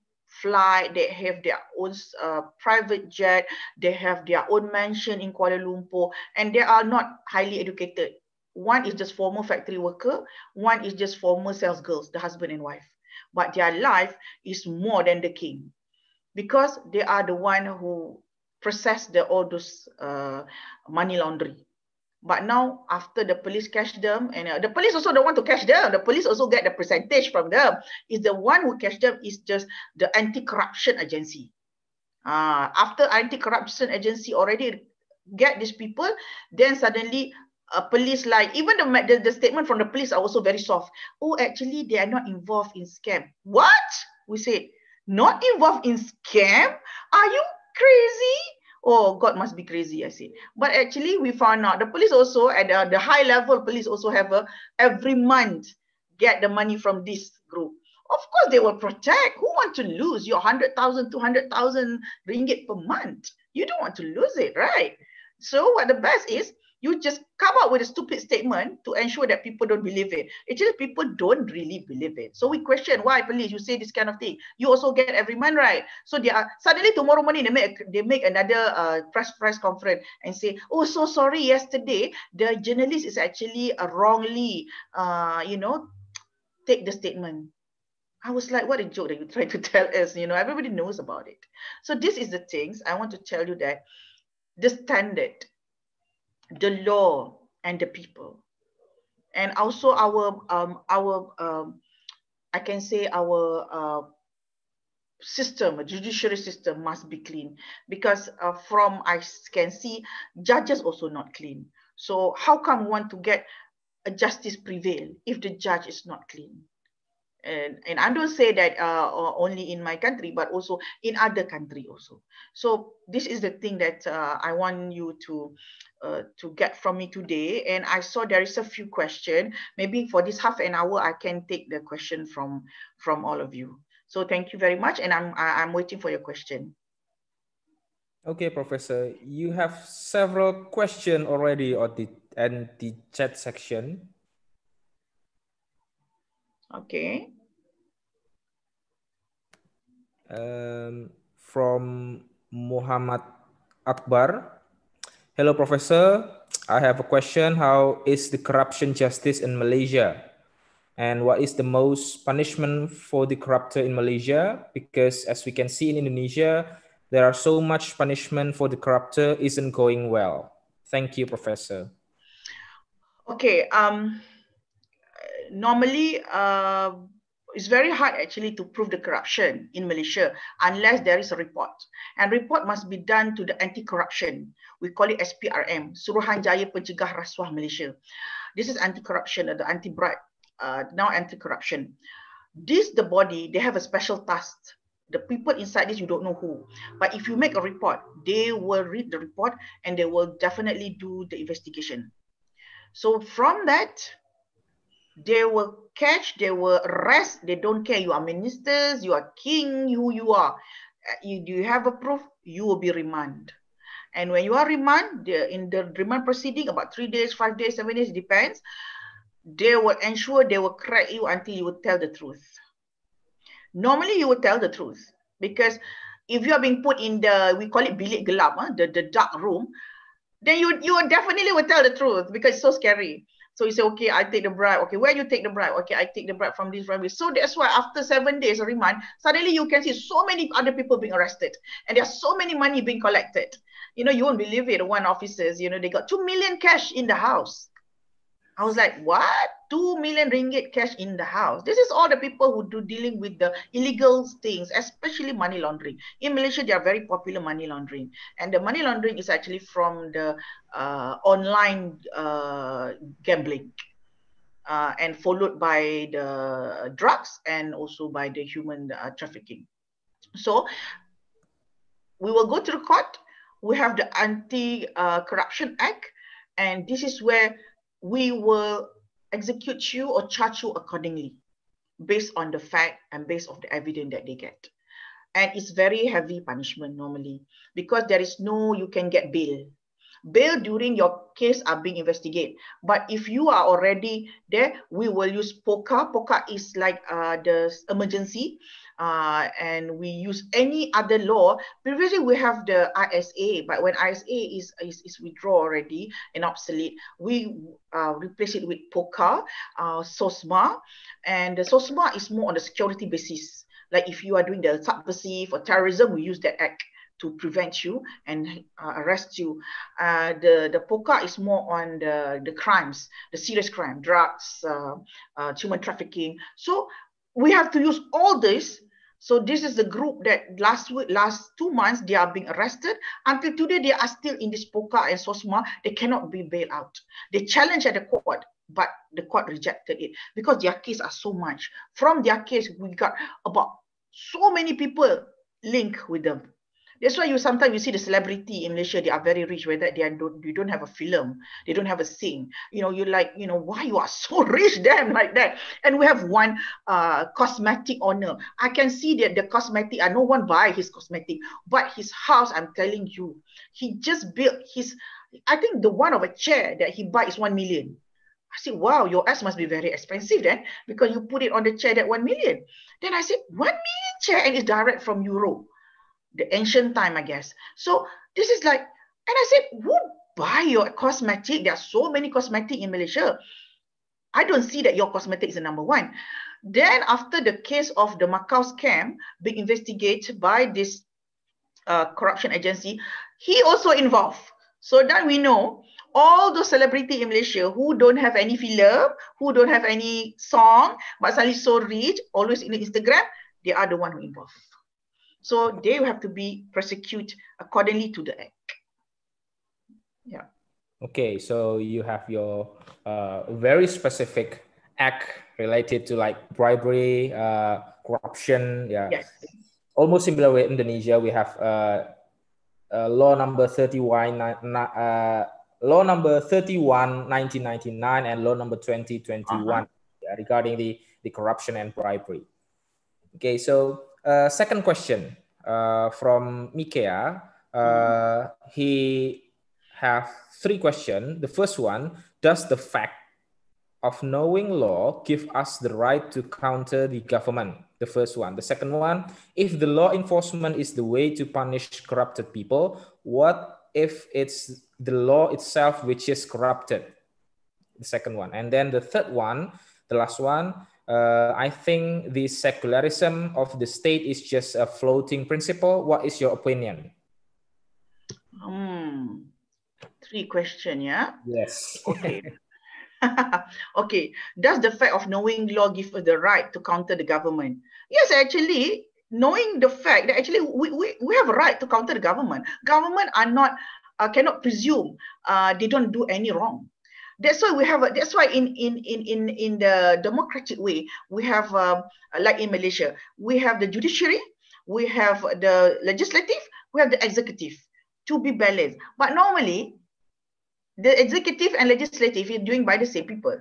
B: flight, they have their own uh, private jet, they have their own mansion in Kuala Lumpur, and they are not highly educated. One is just former factory worker, one is just former sales girls, the husband and wife. But their life is more than the king because they are the one who process the all those uh, money laundry. But now, after the police catch them, and uh, the police also don't want to catch them. The police also get the percentage from them. Is the one who catch them is just the anti-corruption agency. Uh, after anti-corruption agency already get these people, then suddenly a police like even the, the the statement from the police are also very soft. Oh, actually, they are not involved in scam. What we say? Not involved in scam? Are you crazy? oh, God must be crazy, I say. But actually, we found out the police also, at the, the high level, police also have a every month get the money from this group. Of course, they will protect. Who want to lose your 100,000, 200,000 ringgit per month? You don't want to lose it, right? So what the best is, you just come up with a stupid statement to ensure that people don't believe it. Actually, people don't really believe it. So we question why police you say this kind of thing. You also get every month, right? So they are suddenly tomorrow morning they make they make another uh, press press conference and say, oh, so sorry, yesterday the journalist is actually uh, wrongly, uh, you know, take the statement. I was like, what a joke that you try to *laughs* tell us. You know, everybody knows about it. So this is the things I want to tell you that the standard the law and the people. And also our um, our um, i can say our uh, system judiciary system must be clean. Because uh, from i can see judges also not clean. So how come we want to get a justice prevail if the judge is not clean and, and I don't say that uh, only in my country, but also in other country also. So this is the thing that uh, I want you to uh, to get from me today. And I saw there is a few question. Maybe for this half an hour, I can take the question from from all of you. So thank you very much, and I'm I'm waiting for your question.
A: Okay, Professor, you have several questions already on the and the chat section.
B: Okay.
A: Um, from Muhammad Akbar. Hello, Professor. I have a question. How is the corruption justice in Malaysia? And what is the most punishment for the corruptor in Malaysia? Because as we can see in Indonesia, there are so much punishment for the corruptor isn't going well. Thank you, Professor.
B: Okay. Um, normally, uh, it's very hard actually to prove the corruption in Malaysia unless there is a report. And report must be done to the anti-corruption. We call it SPRM, Suruhanjaya Pencegah Rasuah Malaysia. This is anti-corruption, the anti-bribe, uh, now anti-corruption. This, the body, they have a special task. The people inside this, you don't know who. But if you make a report, they will read the report and they will definitely do the investigation. So from that, they will catch, they will arrest, they don't care. You are ministers, you are king, who you are. Uh, you, do you have a proof? You will be remanded. And when you are remanded, in the remand proceeding, about three days, five days, seven days, depends, they will ensure they will crack you until you will tell the truth. Normally, you will tell the truth because if you are being put in the, we call it bilik gelap, huh? the, the dark room, then you, you definitely will tell the truth because it's so scary. So you say, okay, I take the bribe. Okay, where you take the bribe? Okay, I take the bribe from this bribe. So that's why after seven days of remand, suddenly you can see so many other people being arrested, and there's so many money being collected. You know, you won't believe it. One officers, you know, they got two million cash in the house. I was like, what? Two million ringgit cash in the house. This is all the people who do dealing with the illegal things, especially money laundering. In Malaysia, they are very popular money laundering. And the money laundering is actually from the uh, online uh, gambling. Uh, and followed by the drugs and also by the human uh, trafficking. So we will go to the court. We have the Anti-Corruption uh, Act, and this is where we will execute you or charge you accordingly based on the fact and based on the evidence that they get. And it's very heavy punishment normally because there is no, you can get bail. Bail during your case are being investigated. But if you are already there, we will use POCA. POCA is like uh, the emergency uh, and we use any other law. Previously, we have the ISA, but when ISA is, is, is withdrawn already and obsolete, we uh, replace it with POCA, uh, SOSMA, and the SOSMA is more on the security basis. Like if you are doing the subversive or terrorism, we use that act to prevent you and uh, arrest you. Uh, the the POCA is more on the the crimes, the serious crime, drugs, uh, uh human trafficking. So we have to use all this so this is the group that last week, last two months, they are being arrested. Until today, they are still in this POCA and SOSMA. They cannot be bailed out. They challenged at the court, but the court rejected it because their case are so much. From their case, we got about so many people linked with them. That's why you sometimes you see the celebrity in Malaysia, they are very rich, whether they don't you don't have a film, they don't have a sing. You know, you like, you know, why you are *laughs* so rich, damn, like that. And we have one uh cosmetic owner. I can see that the cosmetic, I no one buy his cosmetic, but his house, I'm telling you, he just built his I think the one of a chair that he buy is one million. I said, wow, your ass must be very expensive then because you put it on the chair that one million. Then I said, one million chair and it's direct from Europe the ancient time, I guess. So this is like, and I said, who buy your cosmetic? There are so many cosmetic in Malaysia. I don't see that your cosmetic is the number one. Then after the case of the Macau scam being investigated by this uh, corruption agency, he also involved. So that we know all those celebrity in Malaysia who don't have any film, who don't have any song, but suddenly so rich, always in Instagram, they are the one who involved. So they have to be prosecuted accordingly to the act. Yeah.
A: Okay, so you have your uh, very specific act related to like bribery, uh, corruption. Yeah.
B: Yes.
A: Almost similar with Indonesia, we have uh, uh, law number 31, uh, law number 31, 1999, and law number 2021 -huh. yeah, regarding the, the corruption and bribery. Okay, so uh, second question uh, from Mikea. Uh, he have three questions. The first one, does the fact of knowing law give us the right to counter the government? The first one. The second one, if the law enforcement is the way to punish corrupted people, what if it's the law itself which is corrupted? The second one. And then the third one, the last one, uh, I think the secularism of the state is just a floating principle. What is your opinion?
B: Hmm. Three question, yeah?
A: Yes.
B: Okay. *laughs* okay, does the fact of knowing law give us the right to counter the government? Yes, actually, knowing the fact that actually we, we, we have a right to counter the government. Government are not, uh, cannot presume uh, they don't do any wrong. That's why we have, a, that's why in, in, in, in, in the democratic way, we have, uh, like in Malaysia, we have the judiciary, we have the legislative, we have the executive to be balanced. But normally, the executive and legislative is doing by the same people.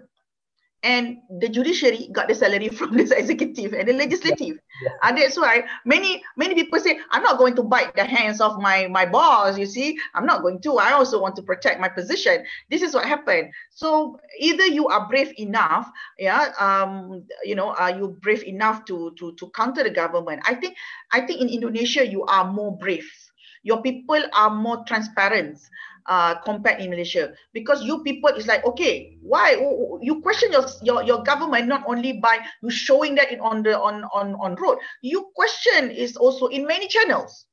B: And the judiciary got the salary from the *laughs* executive and the legislative. Yeah. And that's why many many people say, I'm not going to bite the hands of my, my boss, you see. I'm not going to. I also want to protect my position. This is what happened. So either you are brave enough, yeah, um, you know, are you brave enough to, to, to counter the government? I think I think in Indonesia you are more brave. Your people are more transparent uh, compared in Malaysia. Because you people is like okay why you question your, your your government not only by you showing that in on the on on on road. You question is also in many channels.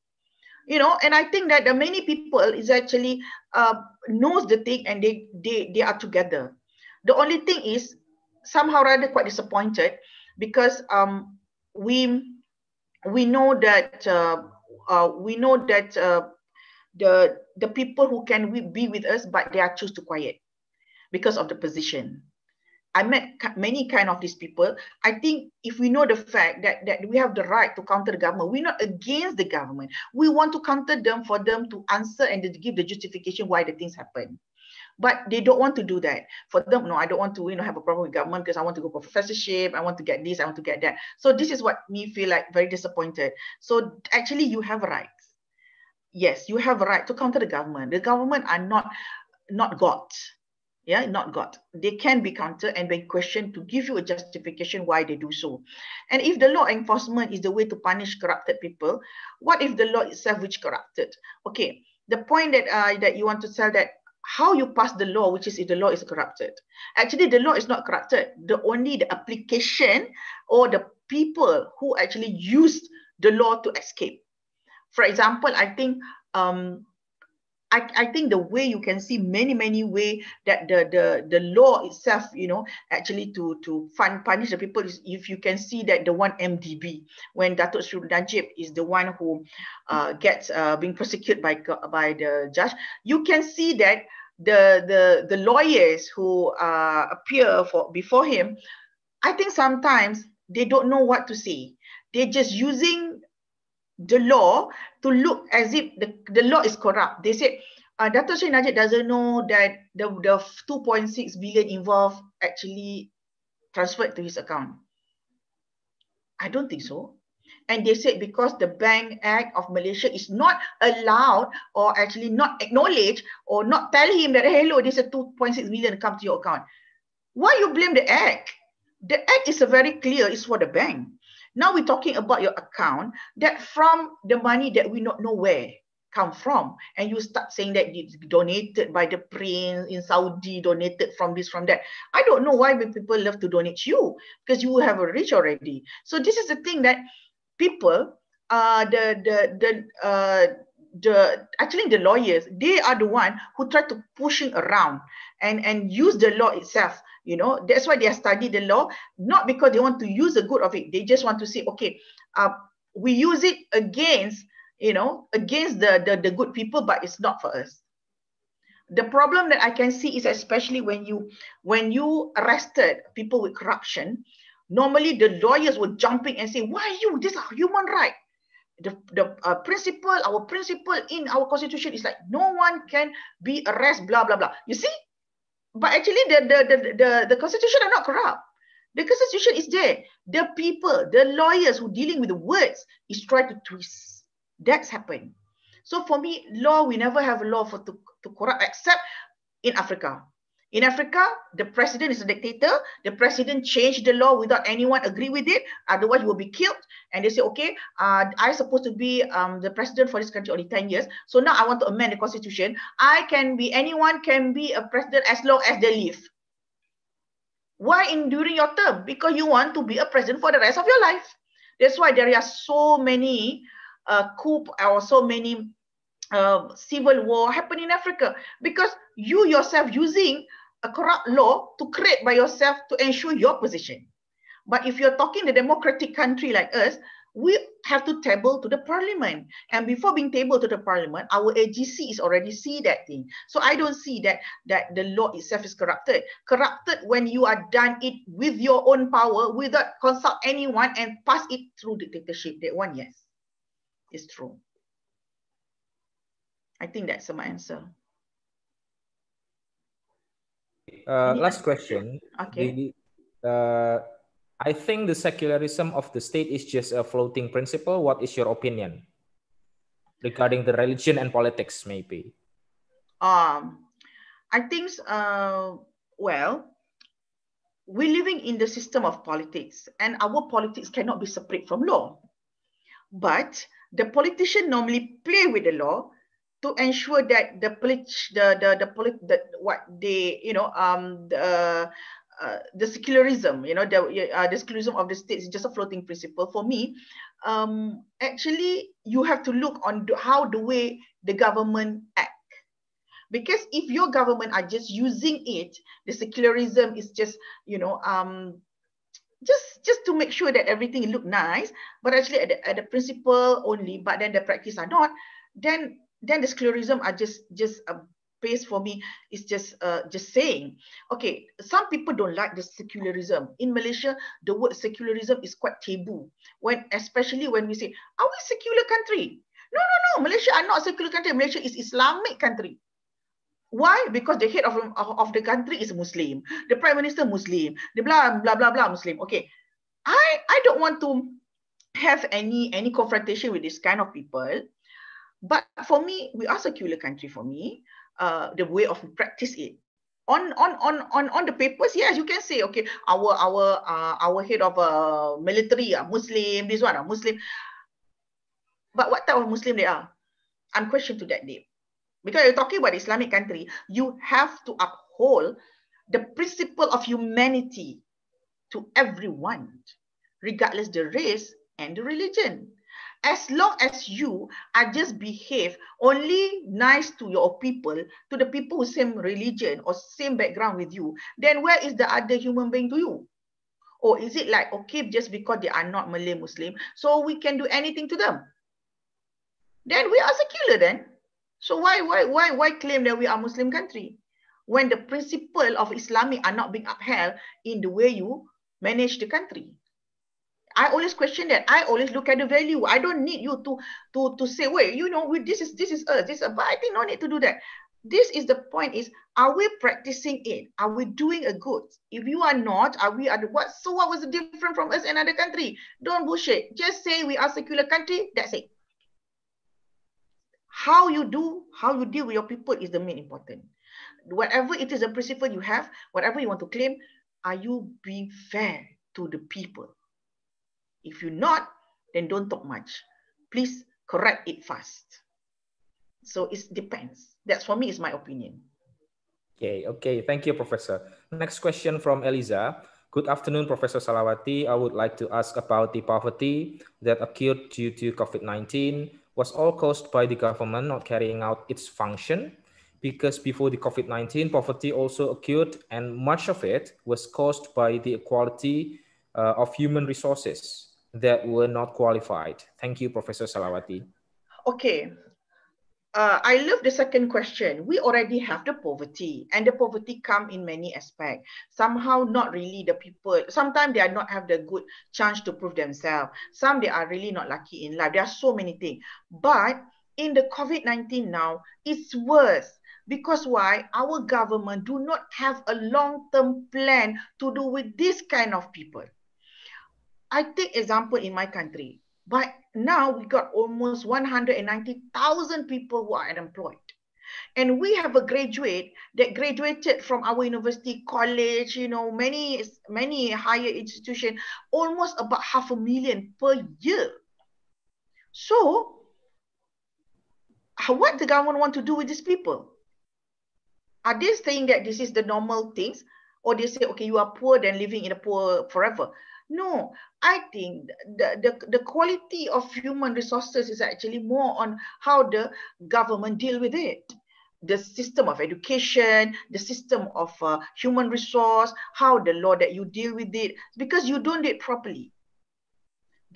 B: You know and I think that the many people is actually uh, knows the thing and they they they are together. The only thing is somehow rather quite disappointed because um we we know that uh, uh, we know that uh, the the people who can be with us but they are choose to quiet because of the position. I met many kind of these people. I think if we know the fact that that we have the right to counter the government we're not against the government. We want to counter them for them to answer and to give the justification why the things happen. But they don't want to do that. For them no i don't want to you know have a problem with government because i want to go for professorship i want to get this i want to get that. So this is what me feel like very disappointed. So actually you have a right yes, you have a right to counter the government. The government are not not God. Yeah, not God. They can be countered and be questioned to give you a justification why they do so. And if the law enforcement is the way to punish corrupted people, what if the law itself which corrupted? Okay, the point that uh, that you want to tell that how you pass the law, which is if the law is corrupted. Actually, the law is not corrupted. The only the application or the people who actually used the law to escape for example, I think um, I, I think the way you can see many many way that the the the law itself you know actually to to fun, punish the people is if you can see that the one MDB when Datuk Sri Najib is the one who uh, gets uh, being prosecuted by by the judge you can see that the the the lawyers who uh, appear for before him I think sometimes they don't know what to say. They're just using the law to look as if the, the law is corrupt. They said, uh, Dato Sri Najib doesn't know that the, the 2.6 billion involved actually transferred to his account. I don't think so. And they said because the Bank Act of Malaysia is not allowed or actually not acknowledge or not tell him that, hello, there's a 2.6 million come to your account. Why you blame the act? The act is very clear, it's for the bank. Now we're talking about your account that from the money that we not know where come from. And you start saying that it's donated by the prince in saudi donated from this from that. I don't know why people love to donate you because you have a rich already. So this is the thing that people uh the the the uh the actually the lawyers they are the one who try to pushing around and and use the law itself you know that's why they study the law not because they want to use the good of it. They just want to say okay uh, we use it against you know against the, the the good people but it's not for us. The problem that i can see is especially when you when you arrested people with corruption normally the lawyers were jumping and say why you? This is a human right. The, the uh, principle our principle in our constitution is like no one can be arrested blah blah blah. You see but actually the, the, the, the, the constitution are not corrupt. The constitution is there. The people, the lawyers who dealing with the words is trying to twist. That's happened. So for me, law, we never have a law for to, to corrupt except in Africa. In Africa, the president is a dictator. The president changed the law without anyone agree with it. Otherwise, you will be killed. And they say, okay, uh, I'm supposed to be um, the president for this country only 10 years. So now I want to amend the constitution. I can be, anyone can be a president as long as they live. Why in during your term? Because you want to be a president for the rest of your life. That's why there are so many uh, coup or so many uh, civil war happening in Africa because you yourself using a corrupt law to create by yourself to ensure your position. But if you're talking a democratic country like us, we have to table to the parliament. And before being tabled to the parliament, our AGC is already see that thing. So I don't see that, that the law itself is corrupted. Corrupted when you are done it with your own power without consult anyone and pass it through dictatorship. That one, yes, is true. I think that's my answer.
A: Uh, last question.
B: Okay.
A: The, uh, I think the secularism of the state is just a floating principle. What is your opinion regarding the religion and politics, maybe?
B: Um, I think, uh, well, we're living in the system of politics, and our politics cannot be separate from law. But the politician normally play with the law to ensure that the the the the, the what they you know um the uh, the secularism, you know, the, uh, the secularism of the state is just a floating principle. For me, um, actually, you have to look on the, how the way the government act. Because if your government are just using it, the secularism is just, you know, um, just just to make sure that everything look nice, but actually at the, at the principle only, but then the practice are not, then then the secularism are just just a space for me is just uh, just saying, okay, some people don't like the secularism. In Malaysia, the word secularism is quite taboo. When especially when we say, are we secular country? No, no, no. Malaysia are not secular country. Malaysia is Islamic country. Why? Because the head of, of the country is Muslim. The prime minister Muslim. The blah blah blah blah Muslim. Okay, I I don't want to have any any confrontation with this kind of people. But for me, we are secular country for me uh, the way of practice it. On on on on on the papers yes you can say okay our our uh, our head of uh, military uh, muslim this one uh, muslim. But what type of muslim they are? I'm questioned to that name because you're talking about islamic country you have to uphold the principle of humanity to everyone regardless the race and the religion as long as you are just behave only nice to your people, to the people who same religion or same background with you, then where is the other human being to you? Or is it like, okay, just because they are not Malay Muslim, so we can do anything to them? Then we are secular then. So why, why, why, why claim that we are Muslim country? When the principle of Islamic are not being upheld in the way you manage the country. I always question that. I always look at the value. I don't need you to to to say, wait, you know, this is this is us. This, is, but I think no need to do that. This is the point: is are we practicing it? Are we doing a good? If you are not, are we? Are the, what? So what was different from us in another country? Don't bullshit. Just say we are secular country. That's it. How you do, how you deal with your people is the main important. Whatever it is a principle you have, whatever you want to claim, are you being fair to the people? If you're not, then don't talk much. Please correct it fast. So it depends. That's for me is my opinion.
A: Okay, okay. Thank you, Professor. Next question from Eliza. Good afternoon, Professor Salawati. I would like to ask about the poverty that occurred due to COVID-19 was all caused by the government not carrying out its function because before the COVID-19, poverty also occurred and much of it was caused by the equality uh, of human resources that were not qualified? Thank you, Professor Salawati.
B: Okay. Uh, I love the second question. We already have the poverty, and the poverty come in many aspects. Somehow, not really the people. Sometimes they are not have the good chance to prove themselves. Some they are really not lucky in life. There are so many things. But in the COVID nineteen now, it's worse because why our government do not have a long term plan to do with this kind of people I take example in my country, but now we got almost 190,000 people who are unemployed. And we have a graduate that graduated from our university, college, you know, many, many higher institution, almost about half a million per year. So what the government want to do with these people? Are they saying that this is the normal things? Or they say, okay, you are poor, then living in a poor forever. No, I think the, the, the quality of human resources is actually more on how the government deal with it. the system of education, the system of uh, human resource, how the law that you deal with it, because you don't do it properly.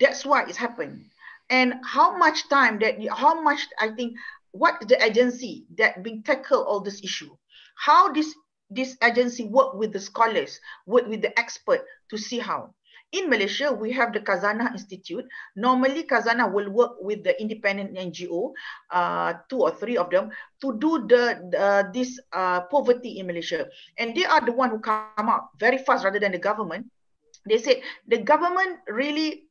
B: That's why it's happened. And how much time that, you, how much, I think, what the agency that been tackle all this issue, how this, this agency work with the scholars, work with the expert to see how. In Malaysia, we have the Khazanah Institute. Normally, Khazanah will work with the independent NGO, uh, two or three of them, to do the, the this uh, poverty in Malaysia. And they are the one who come up very fast rather than the government. They said the government really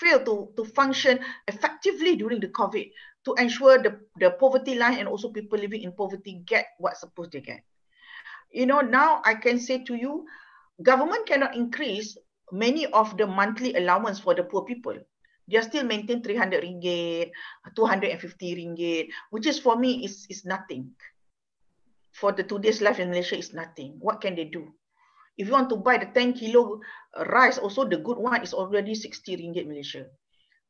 B: failed to, to function effectively during the COVID to ensure the, the poverty line and also people living in poverty get what's supposed to get. You know, now I can say to you, government cannot increase many of the monthly allowance for the poor people, they are still maintain 300 ringgit, 250 ringgit, which is for me is, is nothing. For the today's life in Malaysia is nothing. What can they do? If you want to buy the 10 kilo rice, also the good one is already 60 ringgit Malaysia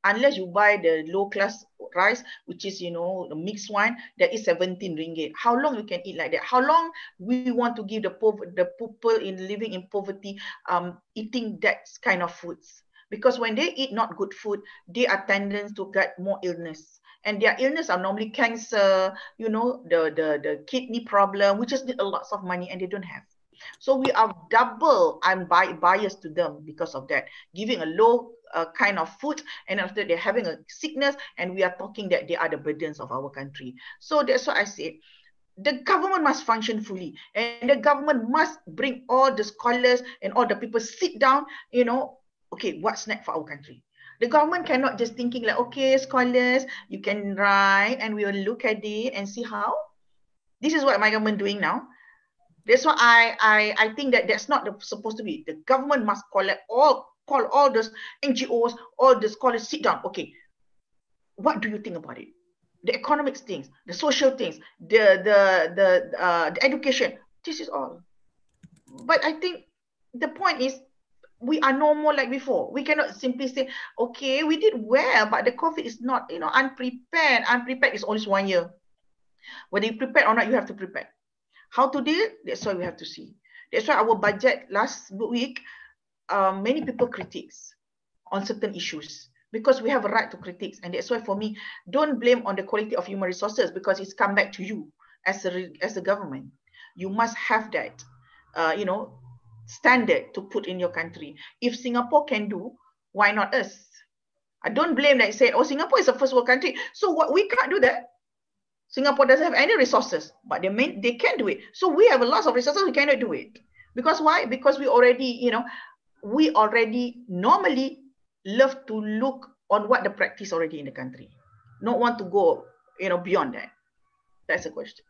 B: unless you buy the low class rice which is you know the mixed one that is 17 ringgit. How long you can eat like that? How long we want to give the poor the people in living in poverty um eating that kind of foods? Because when they eat not good food they are tendency to get more illness. And their illness are normally cancer you know the the the kidney problem which is need a lots of money and they don't have. So we are double i'm biased to them because of that. Giving a low uh, kind of food and after they're having a sickness and we are talking that they are the burdens of our country. So that's what i say the government must function fully and the government must bring all the scholars and all the people sit down you know okay what's next for our country? The government cannot just thinking like okay scholars you can write and we will look at it and see how. This is what my government doing now. That's why I, I, I think that that's not the, supposed to be. The government must collect all call all those NGOs, all the scholars, sit down. Okay, what do you think about it? The economics things, the social things, the the the uh, the education. This is all. But I think the point is we are no more like before. We cannot simply say, okay, we did well, but the COVID is not, you know, unprepared. Unprepared is always one year. Whether you prepare or not, you have to prepare. How to deal? That's why we have to see. That's why our budget last week, um, many people critiques on certain issues because we have a right to critiques. And that's why for me don't blame on the quality of human resources because it's come back to you as a as a government. You must have that uh, you know standard to put in your country. If singapore can do why not us? I don't blame that say oh singapore is a first world country. So what we can't do that. Singapore doesn't have any resources but they may, they can do it. So we have a lot of resources we cannot do it. Because why? Because we already you know we already normally love to look on what the practice already in the country, not want to go, you know, beyond that. That's a question.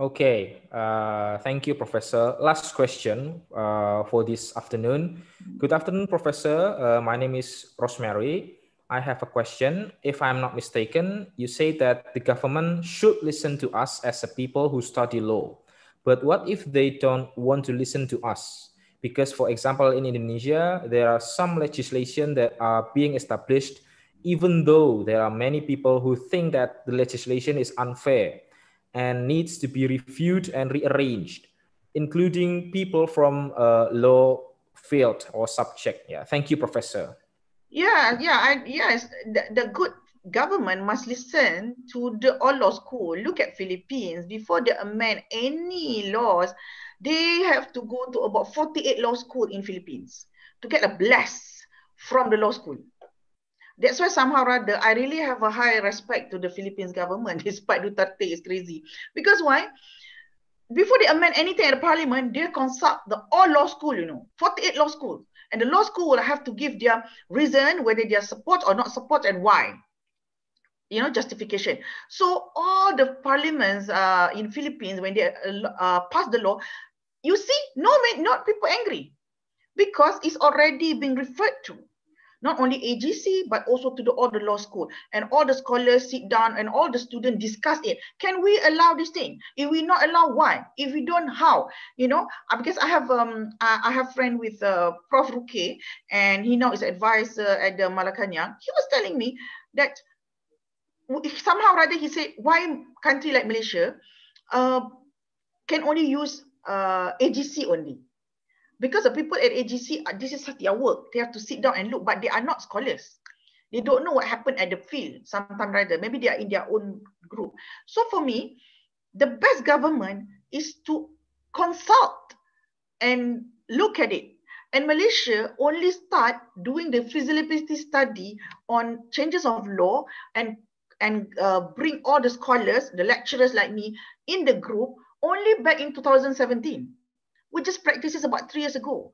A: Okay, uh, thank you, Professor. Last question uh, for this afternoon. Good afternoon, Professor. Uh, my name is Rosemary. I have a question. If I'm not mistaken, you say that the government should listen to us as a people who study law. But what if they don't want to listen to us? Because, for example, in Indonesia, there are some legislation that are being established, even though there are many people who think that the legislation is unfair and needs to be reviewed and rearranged, including people from law field or subject. Yeah, thank you, Professor.
B: Yeah, yeah, I, yes. The, the good government must listen to the all law school. Look at Philippines before they amend any laws they have to go to about 48 law school in Philippines to get a bless from the law school. That's why somehow rather I really have a high respect to the Philippines government *laughs* despite Duterte is crazy. Because why? Before they amend anything at the parliament, they consult the all law school, you know, 48 law school. And the law school will have to give their reason whether they are support or not support and why you know justification so all the parliaments uh, in philippines when they uh, pass the law you see no not people angry because it's already been referred to not only AGC, but also to the all the law school. And all the scholars sit down and all the students discuss it. Can we allow this thing? If we not allow, why? If we don't, how? You know, uh, because I have um I have friend with uh, Prof. Ruke, and he now is advisor at the Malacanang. He was telling me that somehow rather he said, why country like Malaysia uh, can only use uh, AGC only? Because the people at AGC, uh, this is their work. They have to sit down and look, but they are not scholars. They don't know what happened at the field. Sometimes rather, maybe they are in their own group. So for me, the best government is to consult and look at it. And Malaysia only start doing the feasibility study on changes of law and and uh, bring all the scholars, the lecturers like me, in the group only back in 2017. We just practiced this about three years ago.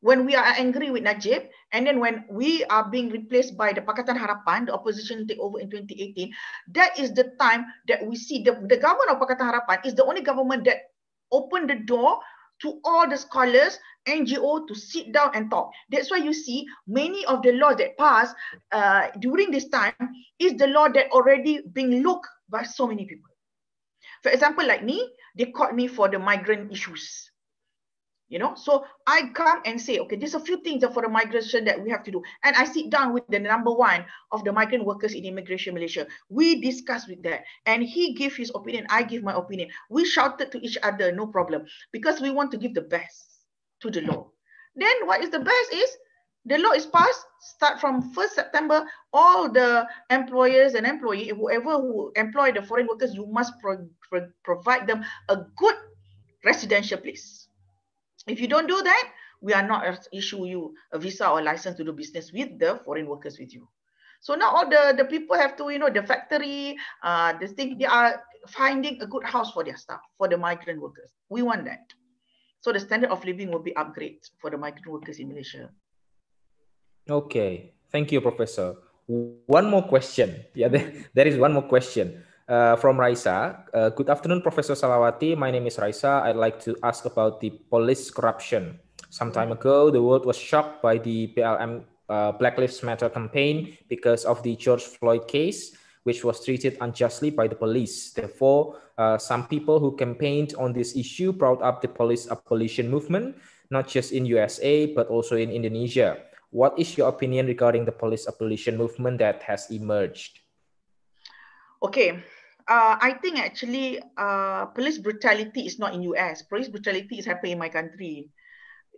B: When we are angry with Najib, and then when we are being replaced by the Pakatan Harapan, the opposition take over in 2018, that is the time that we see the, the government of Pakatan Harapan is the only government that opened the door to all the scholars, NGO to sit down and talk. That's why you see many of the laws that passed uh, during this time is the law that already being looked by so many people. For example, like me, they called me for the migrant issues. You know so i come and say okay there's a few things for the migration that we have to do. And i sit down with the number one of the migrant workers in immigration malaysia. We discuss with that. And he give his opinion i give my opinion. We shouted to each other no problem. Because we want to give the best to the law then what is the best is the law is passed start from 1st september all the employers and employee whoever who employ the foreign workers you must pro pro provide them a good residential place if you don't do that, we are not issue you a visa or license to do business with the foreign workers with you. So now all the, the people have to, you know, the factory, uh, the thing, they are finding a good house for their staff, for the migrant workers. We want that. So the standard of living will be upgraded for the migrant workers in Malaysia.
A: Okay, thank you, Professor. One more question. Yeah, there, there is one more question. Uh, from Raisa. Uh, good afternoon, Professor Salawati. My name is Raisa. I'd like to ask about the police corruption. Some time ago, the world was shocked by the BLM uh, Black Lives Matter campaign because of the George Floyd case, which was treated unjustly by the police. Therefore, uh, some people who campaigned on this issue brought up the police abolition movement, not just in USA, but also in Indonesia. What is your opinion regarding the police abolition movement that has emerged?
B: Okay, uh, I think actually uh, police brutality is not in US. Police brutality is happening in my country.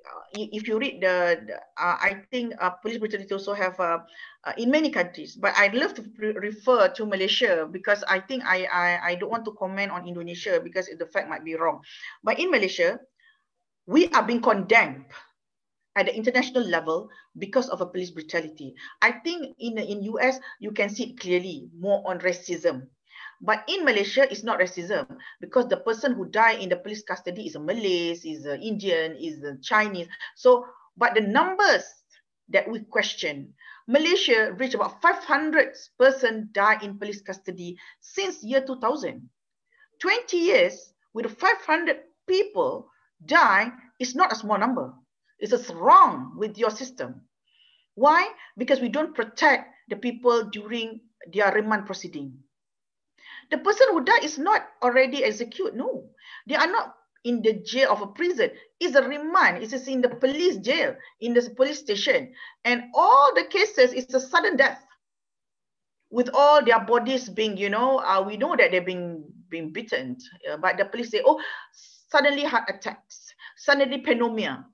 B: Uh, if you read the, the uh, I think uh, police brutality also have uh, uh, in many countries. But I'd love to re refer to Malaysia because I think I, I I don't want to comment on Indonesia because the fact might be wrong. But in Malaysia, we are being condemned at the international level because of a police brutality. I think in in US you can see it clearly more on racism. But in Malaysia, it's not racism because the person who died in the police custody is a Malay, is an Indian, is a Chinese. So, but the numbers that we question, Malaysia reached about 500 person died in police custody since year 2000. 20 years with 500 people die is not a small number. It's wrong with your system. Why? Because we don't protect the people during their remand proceeding. The person who died is not already executed. No, they are not in the jail of a prison. It's a remand. It is in the police jail, in the police station. And all the cases, it's a sudden death. With all their bodies being, you know, uh, we know that they've been, being beaten. Uh, but the police say, oh, suddenly heart attacks, suddenly pneumonia,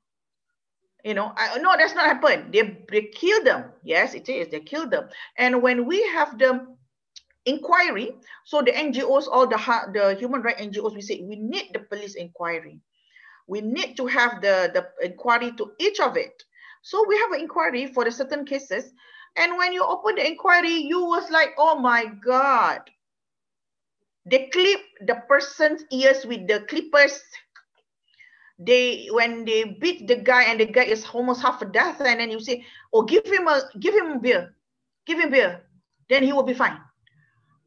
B: you know I, no that's not happened they they kill them yes it is they kill them and when we have the inquiry. So the ngos all the the human rights ngos we say we need the police inquiry. We need to have the the inquiry to each of it. So we have an inquiry for the certain cases. And when you open the inquiry you was like oh my god. They clip the person's ears with the clippers. They when they beat the guy and the guy is almost half a death and then you say oh give him a give him beer. Give him beer. Then he will be fine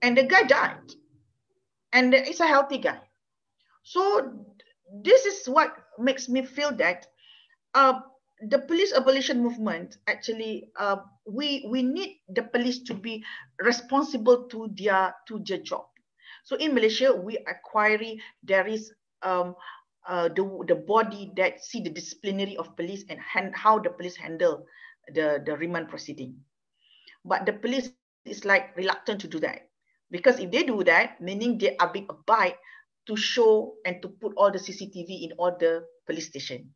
B: and the guy died. And it's a healthy guy. So this is what makes me feel that uh, the police abolition movement actually uh, we we need the police to be responsible to their to their job. So in malaysia we acquire there is um, uh, the the body that see the disciplinary of police and hand, how the police handle the the remand proceeding. But the police is like reluctant to do that. Because if they do that, meaning they are being abide to show and to put all the CCTV in all the police station.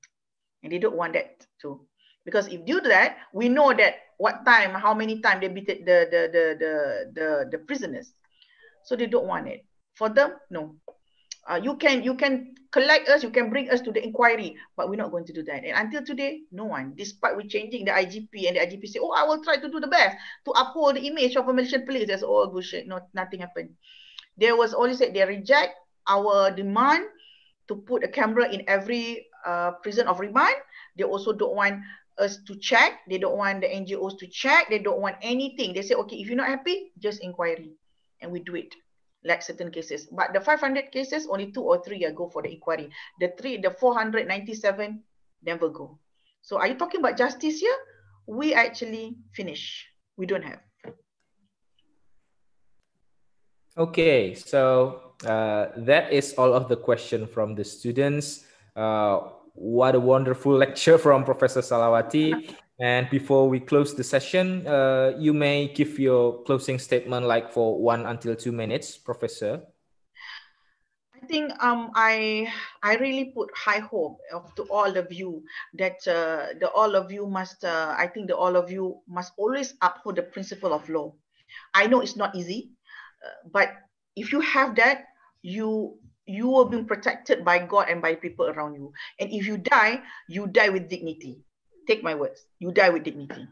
B: And they don't want that too. Because if you do that, we know that what time, how many times they beat the, the, the, the, the, the prisoners. So they don't want it. For them, no. Uh, you can you can collect us, you can bring us to the inquiry, but we're not going to do that. And until today, no one, despite we changing the IGP and the IGP say, oh, I will try to do the best to uphold the image of a Malaysian police. That's all bullshit. No, nothing happened. There was only said they reject our demand to put a camera in every uh, prison of remand. They also don't want us to check. They don't want the NGOs to check. They don't want anything. They say, okay, if you're not happy, just inquiry. And we do it like certain cases. But the 500 cases, only two or three go for the inquiry. The three, the 497 never go. So are you talking about justice here? We actually finish. We don't have.
A: Okay, so uh, that is all of the question from the students. Uh, what a wonderful *laughs* lecture from Professor Salawati. And before we close the session, uh, you may give your closing statement like for one until two minutes, Professor.
B: I think um, I I really put high hope of to all of you that uh, the all of you must uh, I think the all of you must always uphold the principle of law. I know it's not easy, uh, but if you have that, you you will be protected by God and by people around you. And if you die, you die with dignity. Take my words. You die with dignity.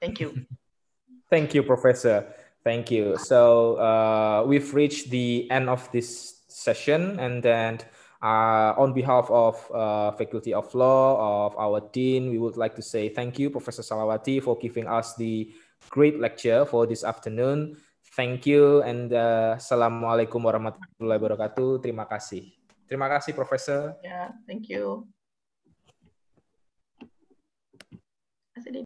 B: Thank you. *laughs*
A: Thank you, Professor. Thank you. So uh, we've reached the end of this session, and then uh, on behalf of uh, Faculty of Law of our dean, we would like to say thank you, Professor Salawati, for giving us the great lecture for this afternoon. Thank you and uh, Assalamualaikum warahmatullahi wabarakatuh. Terima kasih. Terima kasih, Profesor.
B: Yeah, thank you. capacity